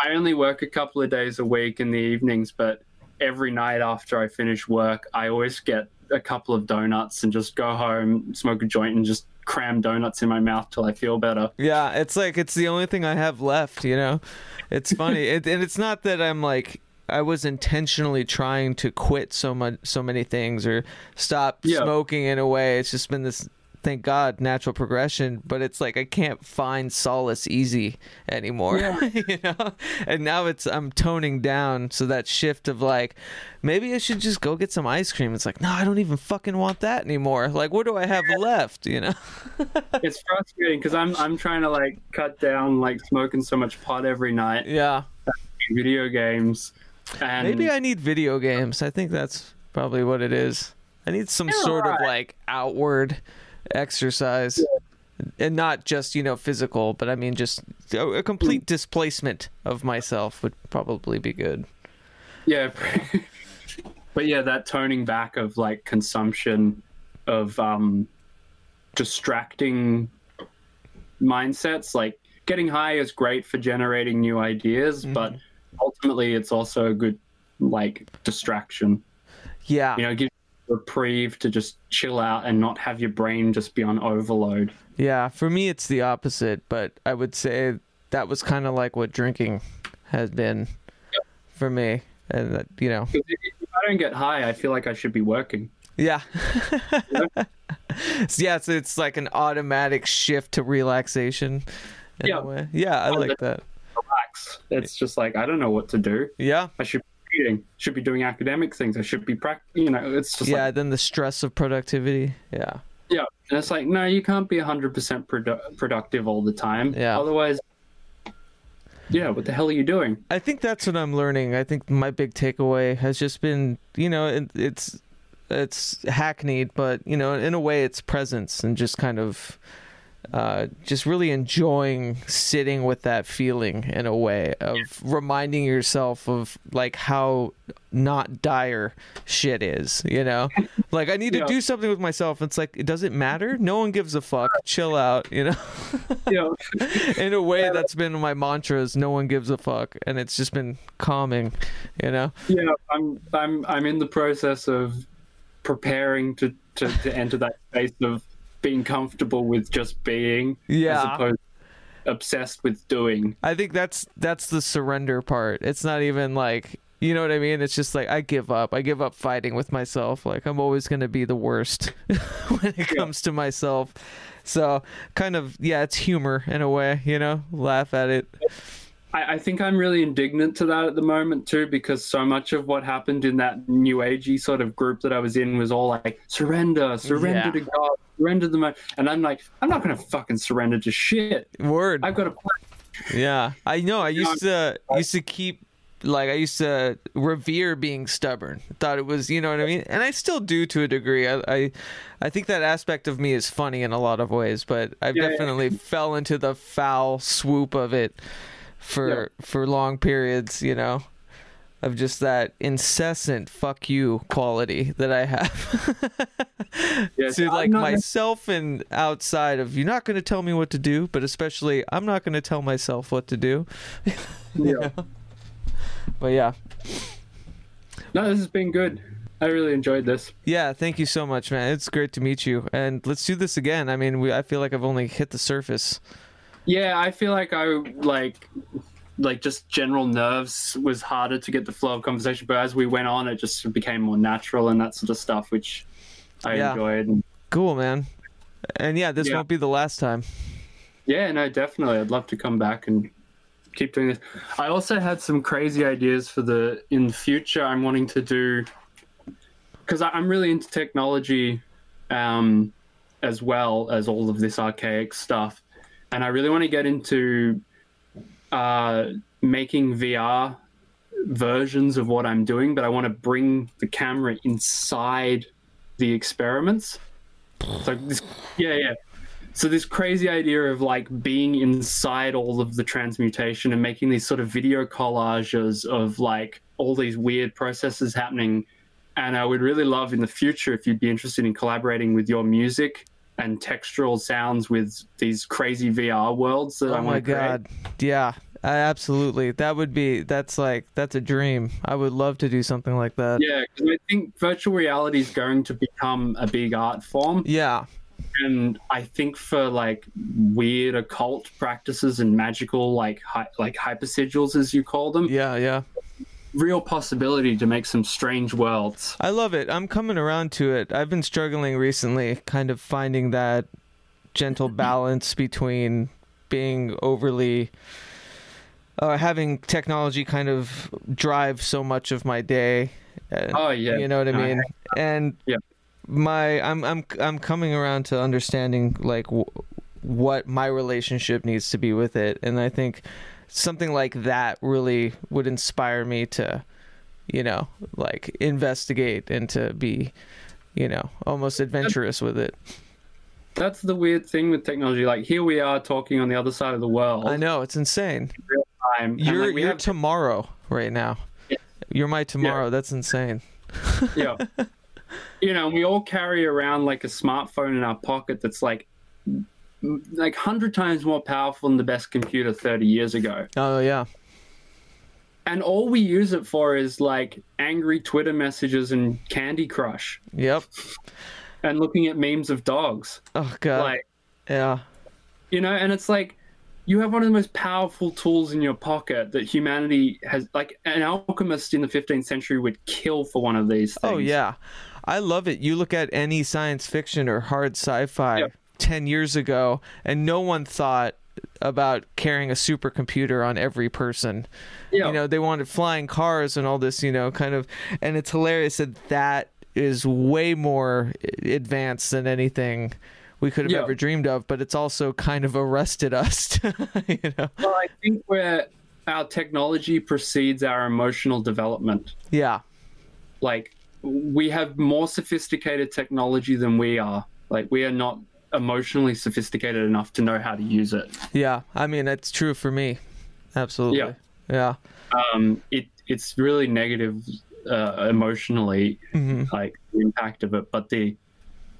I only work a couple of days a week in the evenings, but every night after I finish work, I always get a couple of donuts and just go home, smoke a joint, and just cram donuts in my mouth till I feel better. Yeah, it's like it's the only thing I have left, you know. It's funny, <laughs> it, and it's not that I'm like I was intentionally trying to quit so much, so many things or stop Yeah. smoking in a way. It's just been this, thank God, natural progression. But it's like I can't find solace easy anymore, Yeah. <laughs> you know. And now it's I'm toning down, so that shift of like maybe I should just go get some ice cream. It's like no, I don't even fucking want that anymore. Like what do I have left, you know? <laughs> It's frustrating because I'm I'm trying to like cut down like smoking so much pot every night, Yeah. video games, and Maybe I need video games. I think that's probably what it is. I need some sort of like outward exercise. And not just, you know, physical, but I mean just a, a complete displacement of myself would probably be good. Yeah. <laughs> but yeah, that toning back of like consumption of um distracting mindsets, like getting high is great for generating new ideas, but ultimately it's also a good like distraction. Yeah. You know, give reprieve to just chill out and not have your brain just be on overload. Yeah, for me it's the opposite, but I would say that was kind of like what drinking has been for me. And that, you know, if I don't get high, I feel like I should be working. Yeah. <laughs> yeah, so it's like an automatic shift to relaxation Yeah. Yeah, I like that. Relax. It's just like I don't know what to do. Yeah. I should be reading, should be doing academic things. I should be practicing. You know, it's just Yeah, like then the stress of productivity. Yeah. yeah. And it's like no, you can't be hundred percent produ- productive all the time. Yeah. Otherwise, yeah. What the hell are you doing? I think that's what I'm learning. I think my big takeaway has just been, you know, it, it's it's hackneyed, but you know, in a way, it's presence and just kind of uh, just really enjoying sitting with that feeling in a way of reminding yourself of like how not dire shit is, you know? <laughs> Like I need to do something with myself. It's like, it doesn't matter? No one gives a fuck. Chill out, you know? <laughs> Yeah. <laughs> in a way that's been my mantra is no one gives a fuck and it's just been calming, you know? yeah, I'm I'm I'm in the process of preparing to to, to enter that space of being comfortable with just being Yeah. as opposed to obsessed with doing. I think that's that's the surrender part. It's not even like you know what I mean? It's just like I give up. I give up fighting with myself. Like I'm always going to be the worst <laughs> when it comes to myself. So, kind of yeah, it's humor in a way, you know? Laugh at it. I, I think I'm really indignant to that at the moment too, because so much of what happened in that new agey sort of group that I was in was all like surrender, surrender Yeah. to God, surrender to the mo-" and I'm like, I'm not gonna fucking surrender to shit. Word. I've got a plan. Yeah, I know. I used to used to keep like I used to revere being stubborn. Thought it was, you know what I mean, and I still do to a degree. I I, I think that aspect of me is funny in a lot of ways, but I Yeah, yeah. definitely fell into the foul swoop of it for for long periods. You know. Of just that incessant "fuck you" quality that I have <laughs> Yeah, to like myself and outside of you're not going to tell me what to do, but especially I'm not going to tell myself what to do. <laughs> Yeah. But yeah, No, this has been good. I really enjoyed this. yeah. Thank you so much, man. It's great to meet you, and let's do this again. I mean, we, I feel like I've only hit the surface. Yeah, I feel like I like like just general nerves was harder to get the flow of conversation, but as we went on, it just became more natural and that sort of stuff, which I Yeah. enjoyed. Cool, man. And yeah, this Yeah. won't be the last time. Yeah, no, definitely. I'd love to come back and keep doing this. I also had some crazy ideas for the in the future. I'm wanting to do because I'm really into technology, um, as well as all of this archaic stuff, and I really want to get into uh, making VR versions of what I'm doing. But I want to bring the camera inside the experiments. So this, yeah, yeah. So this crazy idea of like being inside all of the transmutation and making these sort of video collages of like all these weird processes happening. And I would really love in the future if you'd be interested in collaborating with your music and textural sounds with these crazy VR worlds that I Oh want my to create. god. Yeah. I, absolutely. That would be. That's like. That's a dream. I would love to do something like that. Yeah, because I think virtual reality is going to become a big art form. Yeah. and I think for like weird occult practices and magical like hy- like hypersigils as you call them, Yeah. Yeah. Real possibility to make some strange worlds. I love it. I'm coming around to it. I've been struggling recently, kind of finding that gentle balance between being overly uh, having technology kind of drive so much of my day. Uh, Oh yeah, you know what I mean? And Yeah. my I'm I'm I'm coming around to understanding like w- what my relationship needs to be with it, and I think something like that really would inspire me to, you know, like investigate and to be, you know, almost adventurous with it. That's the weird thing with technology. Like here we are talking on the other side of the world. I know it's insane. Time, You're like, you're have tomorrow right now. Yeah. You're my tomorrow. That's insane. yeah. <laughs> you know, we all carry around like a smartphone in our pocket that's like like hundred times more powerful than the best computer thirty years ago. Oh yeah. And all we use it for is like angry Twitter messages and Candy Crush Yep. and looking at memes of dogs. Oh god. Like, yeah. you know, and it's like you have one of the most powerful tools in your pocket that humanity has. Like, an alchemist in the 15th century would kill for one of these oh, things. Oh yeah, I love it. You look at any science fiction or hard sci-fi Yep. Ten years ago, and no one thought about carrying a supercomputer on every person. Yeah. You know, they wanted flying cars and all this. You know, kind of, and it's hilarious that that is way more advanced than anything we could have Yeah. ever dreamed of. But it's also kind of arrested us. <laughs> you know? Well, I think where our technology precedes our emotional development. Yeah. Like, we have more sophisticated technology than we are. Like, we are not emotionally sophisticated enough to know how to use it. Yeah, I mean that's true for me. Absolutely. Yeah. Yeah. Um, it it's really negative uh, emotionally, hmm like the impact of it, but the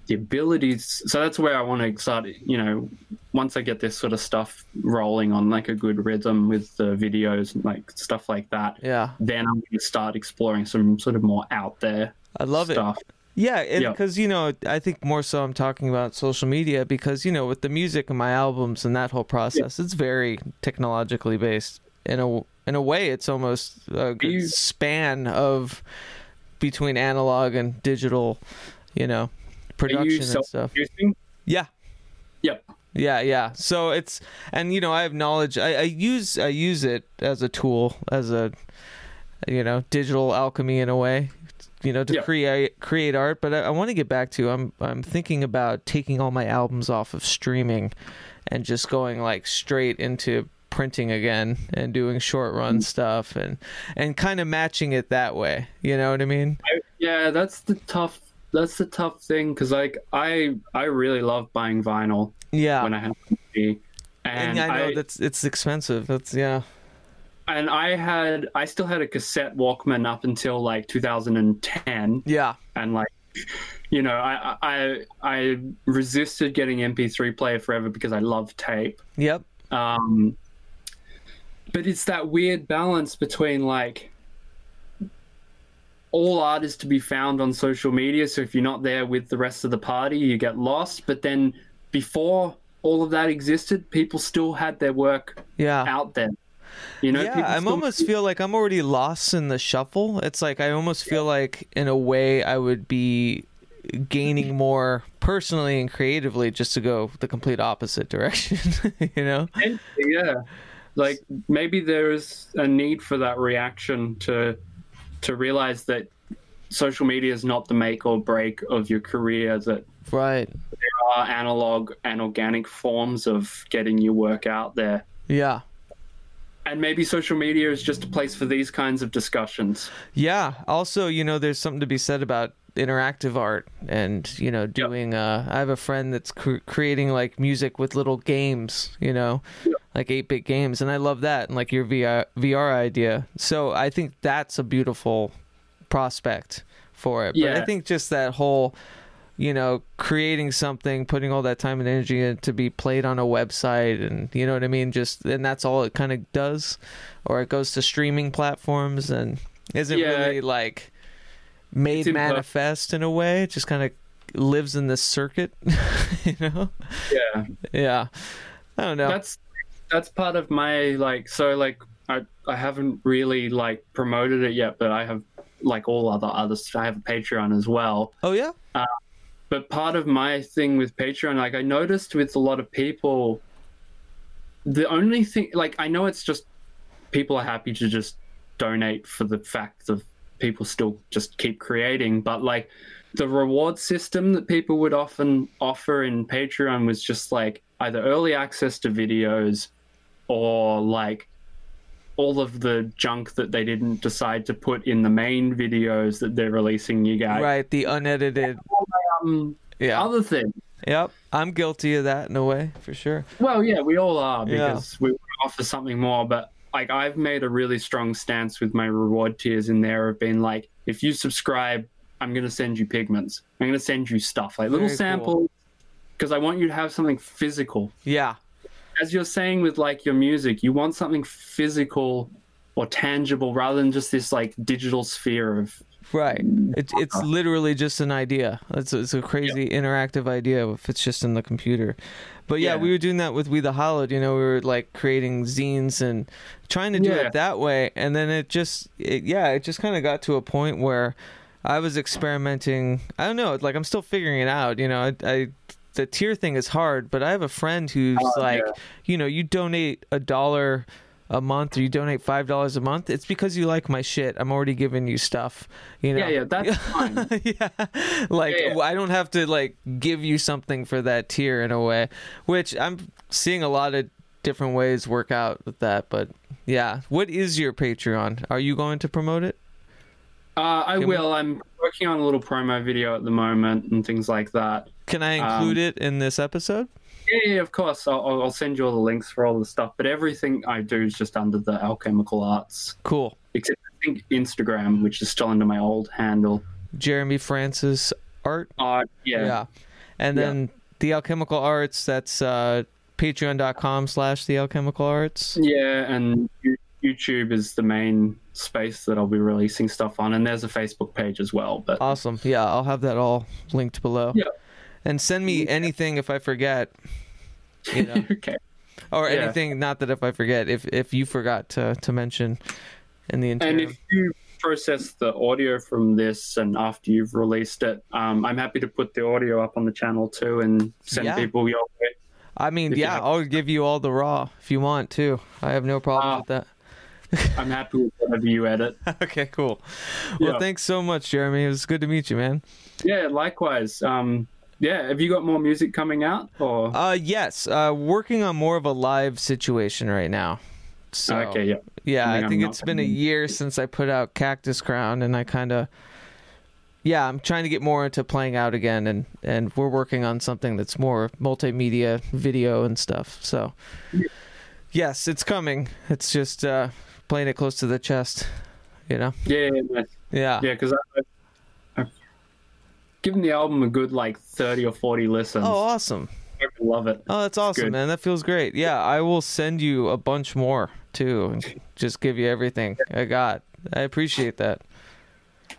the abilities. So that's where I want to start. You know, once I get this sort of stuff rolling on like a good rhythm with the videos and like stuff like that, Yeah. then I'm going to start exploring some sort of more out there I love it. stuff. Yeah, Yeah. because you know, I think more so I'm talking about social media because you know, with the music and my albums and that whole process, it's very technologically based. In a in a way, it's almost a good you- span of between analog and digital, you know, production you and stuff. Yeah. Yep. Yeah, yeah. So it's and you know I have knowledge. I, I use I use it as a tool, as a you know digital alchemy in a way, you know to Yeah. create create art. But I, I want to get back to I'm I'm thinking about taking all my albums off of streaming, and just going like straight into printing again and doing short run mm-hmm. stuff and and kind of matching it that way. You know what I mean? I, yeah, that's the tough. That's the tough thing because like I I really love buying vinyl Yeah. when I have to be, and and I know I, that's it's expensive. That's yeah. And I had I still had a cassette Walkman up until like 2010, Yeah. and like you know I I I resisted getting MP3 player forever because I love tape. Yep. Um, but it's that weird balance between like all art is to be found on social media. So if you're not there with the rest of the party, you get lost. But then before all of that existed, people still had their work Yeah. out there. You know, yeah, I'm almost feel like I'm already lost in the shuffle. It's like I almost feel like in a way I would be gaining more personally and creatively just to go the complete opposite direction, <laughs> you know? yeah like maybe there's a need for that reaction to to realize that social media is not the make or break of your career that Right. there are analog and organic forms of getting your work out there Yeah. And maybe social media is just a place for these kinds of discussions Yeah. Also, you know, there's something to be said about interactive art and, you know, doing uh I have a friend that's cr- creating like music with little games, you know, like 8-bit games and I love that and like your VR VR idea. So, I think that's a beautiful prospect for it. But I think just that whole you know, creating something, putting all that time and energy in to be played on a website, and you know what I mean. Just and that's all it kind of does, or it goes to streaming platforms and isn't Yeah. really like made manifest in a way. It just kind of lives in this circuit, <laughs> you know. yeah Yeah, I don't know. that's that's part of my like so like i i haven't really like promoted it yet but i have like all other others i have a patreon as well oh yeah, uh, but part of my thing with patreon like i noticed with a lot of people the only thing like i know it's just people are happy to just donate for the fact of people still just keep creating but like the reward system that people would often offer in patreon was just like either early access to videos or like all of the junk that they didn't decide to put in the main videos that they're releasing you guys right. The unedited. um, Yeah. other thing Yep. I'm guilty of that in a way for sure. Well, yeah, we all are Yeah. because we offer something more. But like, I've made a really strong stance with my reward tiers in there of being like, if you subscribe, I'm going to send you pigments. I'm going to send you stuff like little Very cool. samples because I want you to have something physical. Yeah. As you're saying with like your music, you want something physical or tangible rather than just this like digital sphere of Right. It, it's literally just an idea. It's, it's a crazy interactive idea if it's just in the computer. But yeah, Yeah. we were doing that with We the Hallowed. You know, we were like creating zines and trying to do Yeah. it that way. And then it just, it, yeah, it just kind of got to a point where I was experimenting. I don't know. Like I'm still figuring it out. You know, I, I the tier thing is hard, but I have a friend who's Oh, like, yeah. you know, you donate a dollar a month or you donate five dollars a month, it's because you like my shit. I'm already giving you stuff. You know? yeah, yeah, that's <laughs> fine. yeah. Like Yeah, yeah. I don't have to like give you something for that tier in a way, which I'm seeing a lot of different ways work out with that. But yeah, what is your Patreon? Are you going to promote it? Uh, I Can we- will. I'm working on a little promo video at the moment and things like that. Can I include Um, it in this episode? Yeah, yeah, of course. I'll, I'll send you all the links for all the stuff. But everything I do is just under the Alchemical Arts, Cool. except I think Instagram, which is still under my old handle. Jeremy Francis art. Uh, yeah. Yeah. And Yeah. then the alchemical arts, that's uh patreon.com slash the alchemical arts. Yeah, and YouTube is the main space that I'll be releasing stuff on, and there's a Facebook page as well. But Awesome. Yeah, I'll have that all linked below. Yeah. And send me anything if I forget. You know. <laughs> okay, or Yeah. anything not that if I forget, if if you forgot to to mention in the interim. and if you process the audio from this, and after you've released it, um, I'm happy to put the audio up on the channel too, and send Yeah. people your way. I mean, yeah, I'll give you all the raw if you want too. I have no problem Ah. with that. <laughs> I'm happy with whatever you edit. <laughs> okay, cool. Well, Yeah. thanks so much, Jeremy. It was good to meet you, man. Yeah, likewise. Um, yeah, have you got more music coming out? Or Uh, yes, uh, working on more of a live situation right now. So, okay, yeah, yeah, Something I I'm think it's been a year since I put out Cactus Crown, and I kind of, yeah, I'm trying to get more into playing out again, and and we're working on something that's more multimedia, video, and stuff. So, yes, it's coming. It's just uh, playing it close to the chest, you know. yeah, yeah. Yeah. yeah. Given the album a good like thirty or forty listens. Oh, awesome. I love it. Oh, that's awesome, good. man. That feels great. Yeah, I will send you a bunch more too, and just give you everything I got. I appreciate that.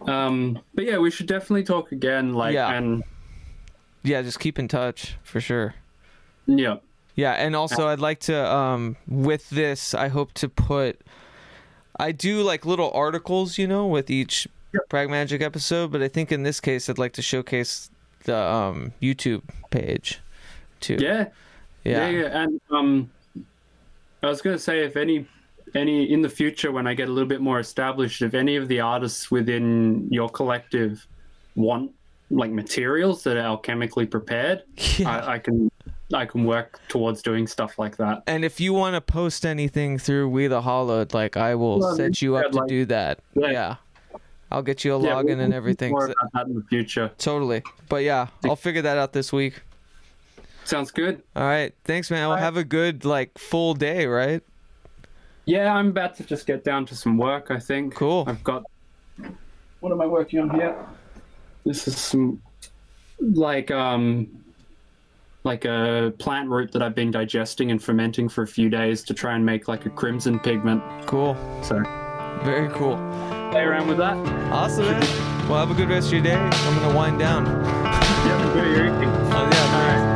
Um, but yeah, we should definitely talk again. Like, Yeah. and Yeah, just keep in touch for sure. yeah, Yeah, and also I'd like to um with this I hope to put I do like little articles, you know, with each Pragmagick episode, but I think in this case I'd like to showcase the um YouTube page too. yeah, Yeah. yeah. And um, I was gonna say if any any in the future when I get a little bit more established, if any of the artists within your collective want like materials that are alchemically prepared, <laughs> Yeah. I, I can I can work towards doing stuff like that. And if you want to post anything through We the Hallowed, like I will set you up yeah, to like- do that. Yeah. Yeah. I'll get you a Yeah, login we'll- and everything. More So- about that in the future. totally. But yeah, I'll figure that out this week. Sounds good. All right. Thanks, man. We'll right. have a good like full day, right? Yeah, I'm about to just get down to some work. I think. Cool. I've got. What am I working on here? This is some, like um, like a plant root that I've been digesting and fermenting for a few days to try and make like a crimson pigment. Cool. So Very cool. play around with that. Awesome, man. Well, have a good rest of your day. I'm gonna wind down. Yeah, good evening. Oh yeah. Have a good one. man.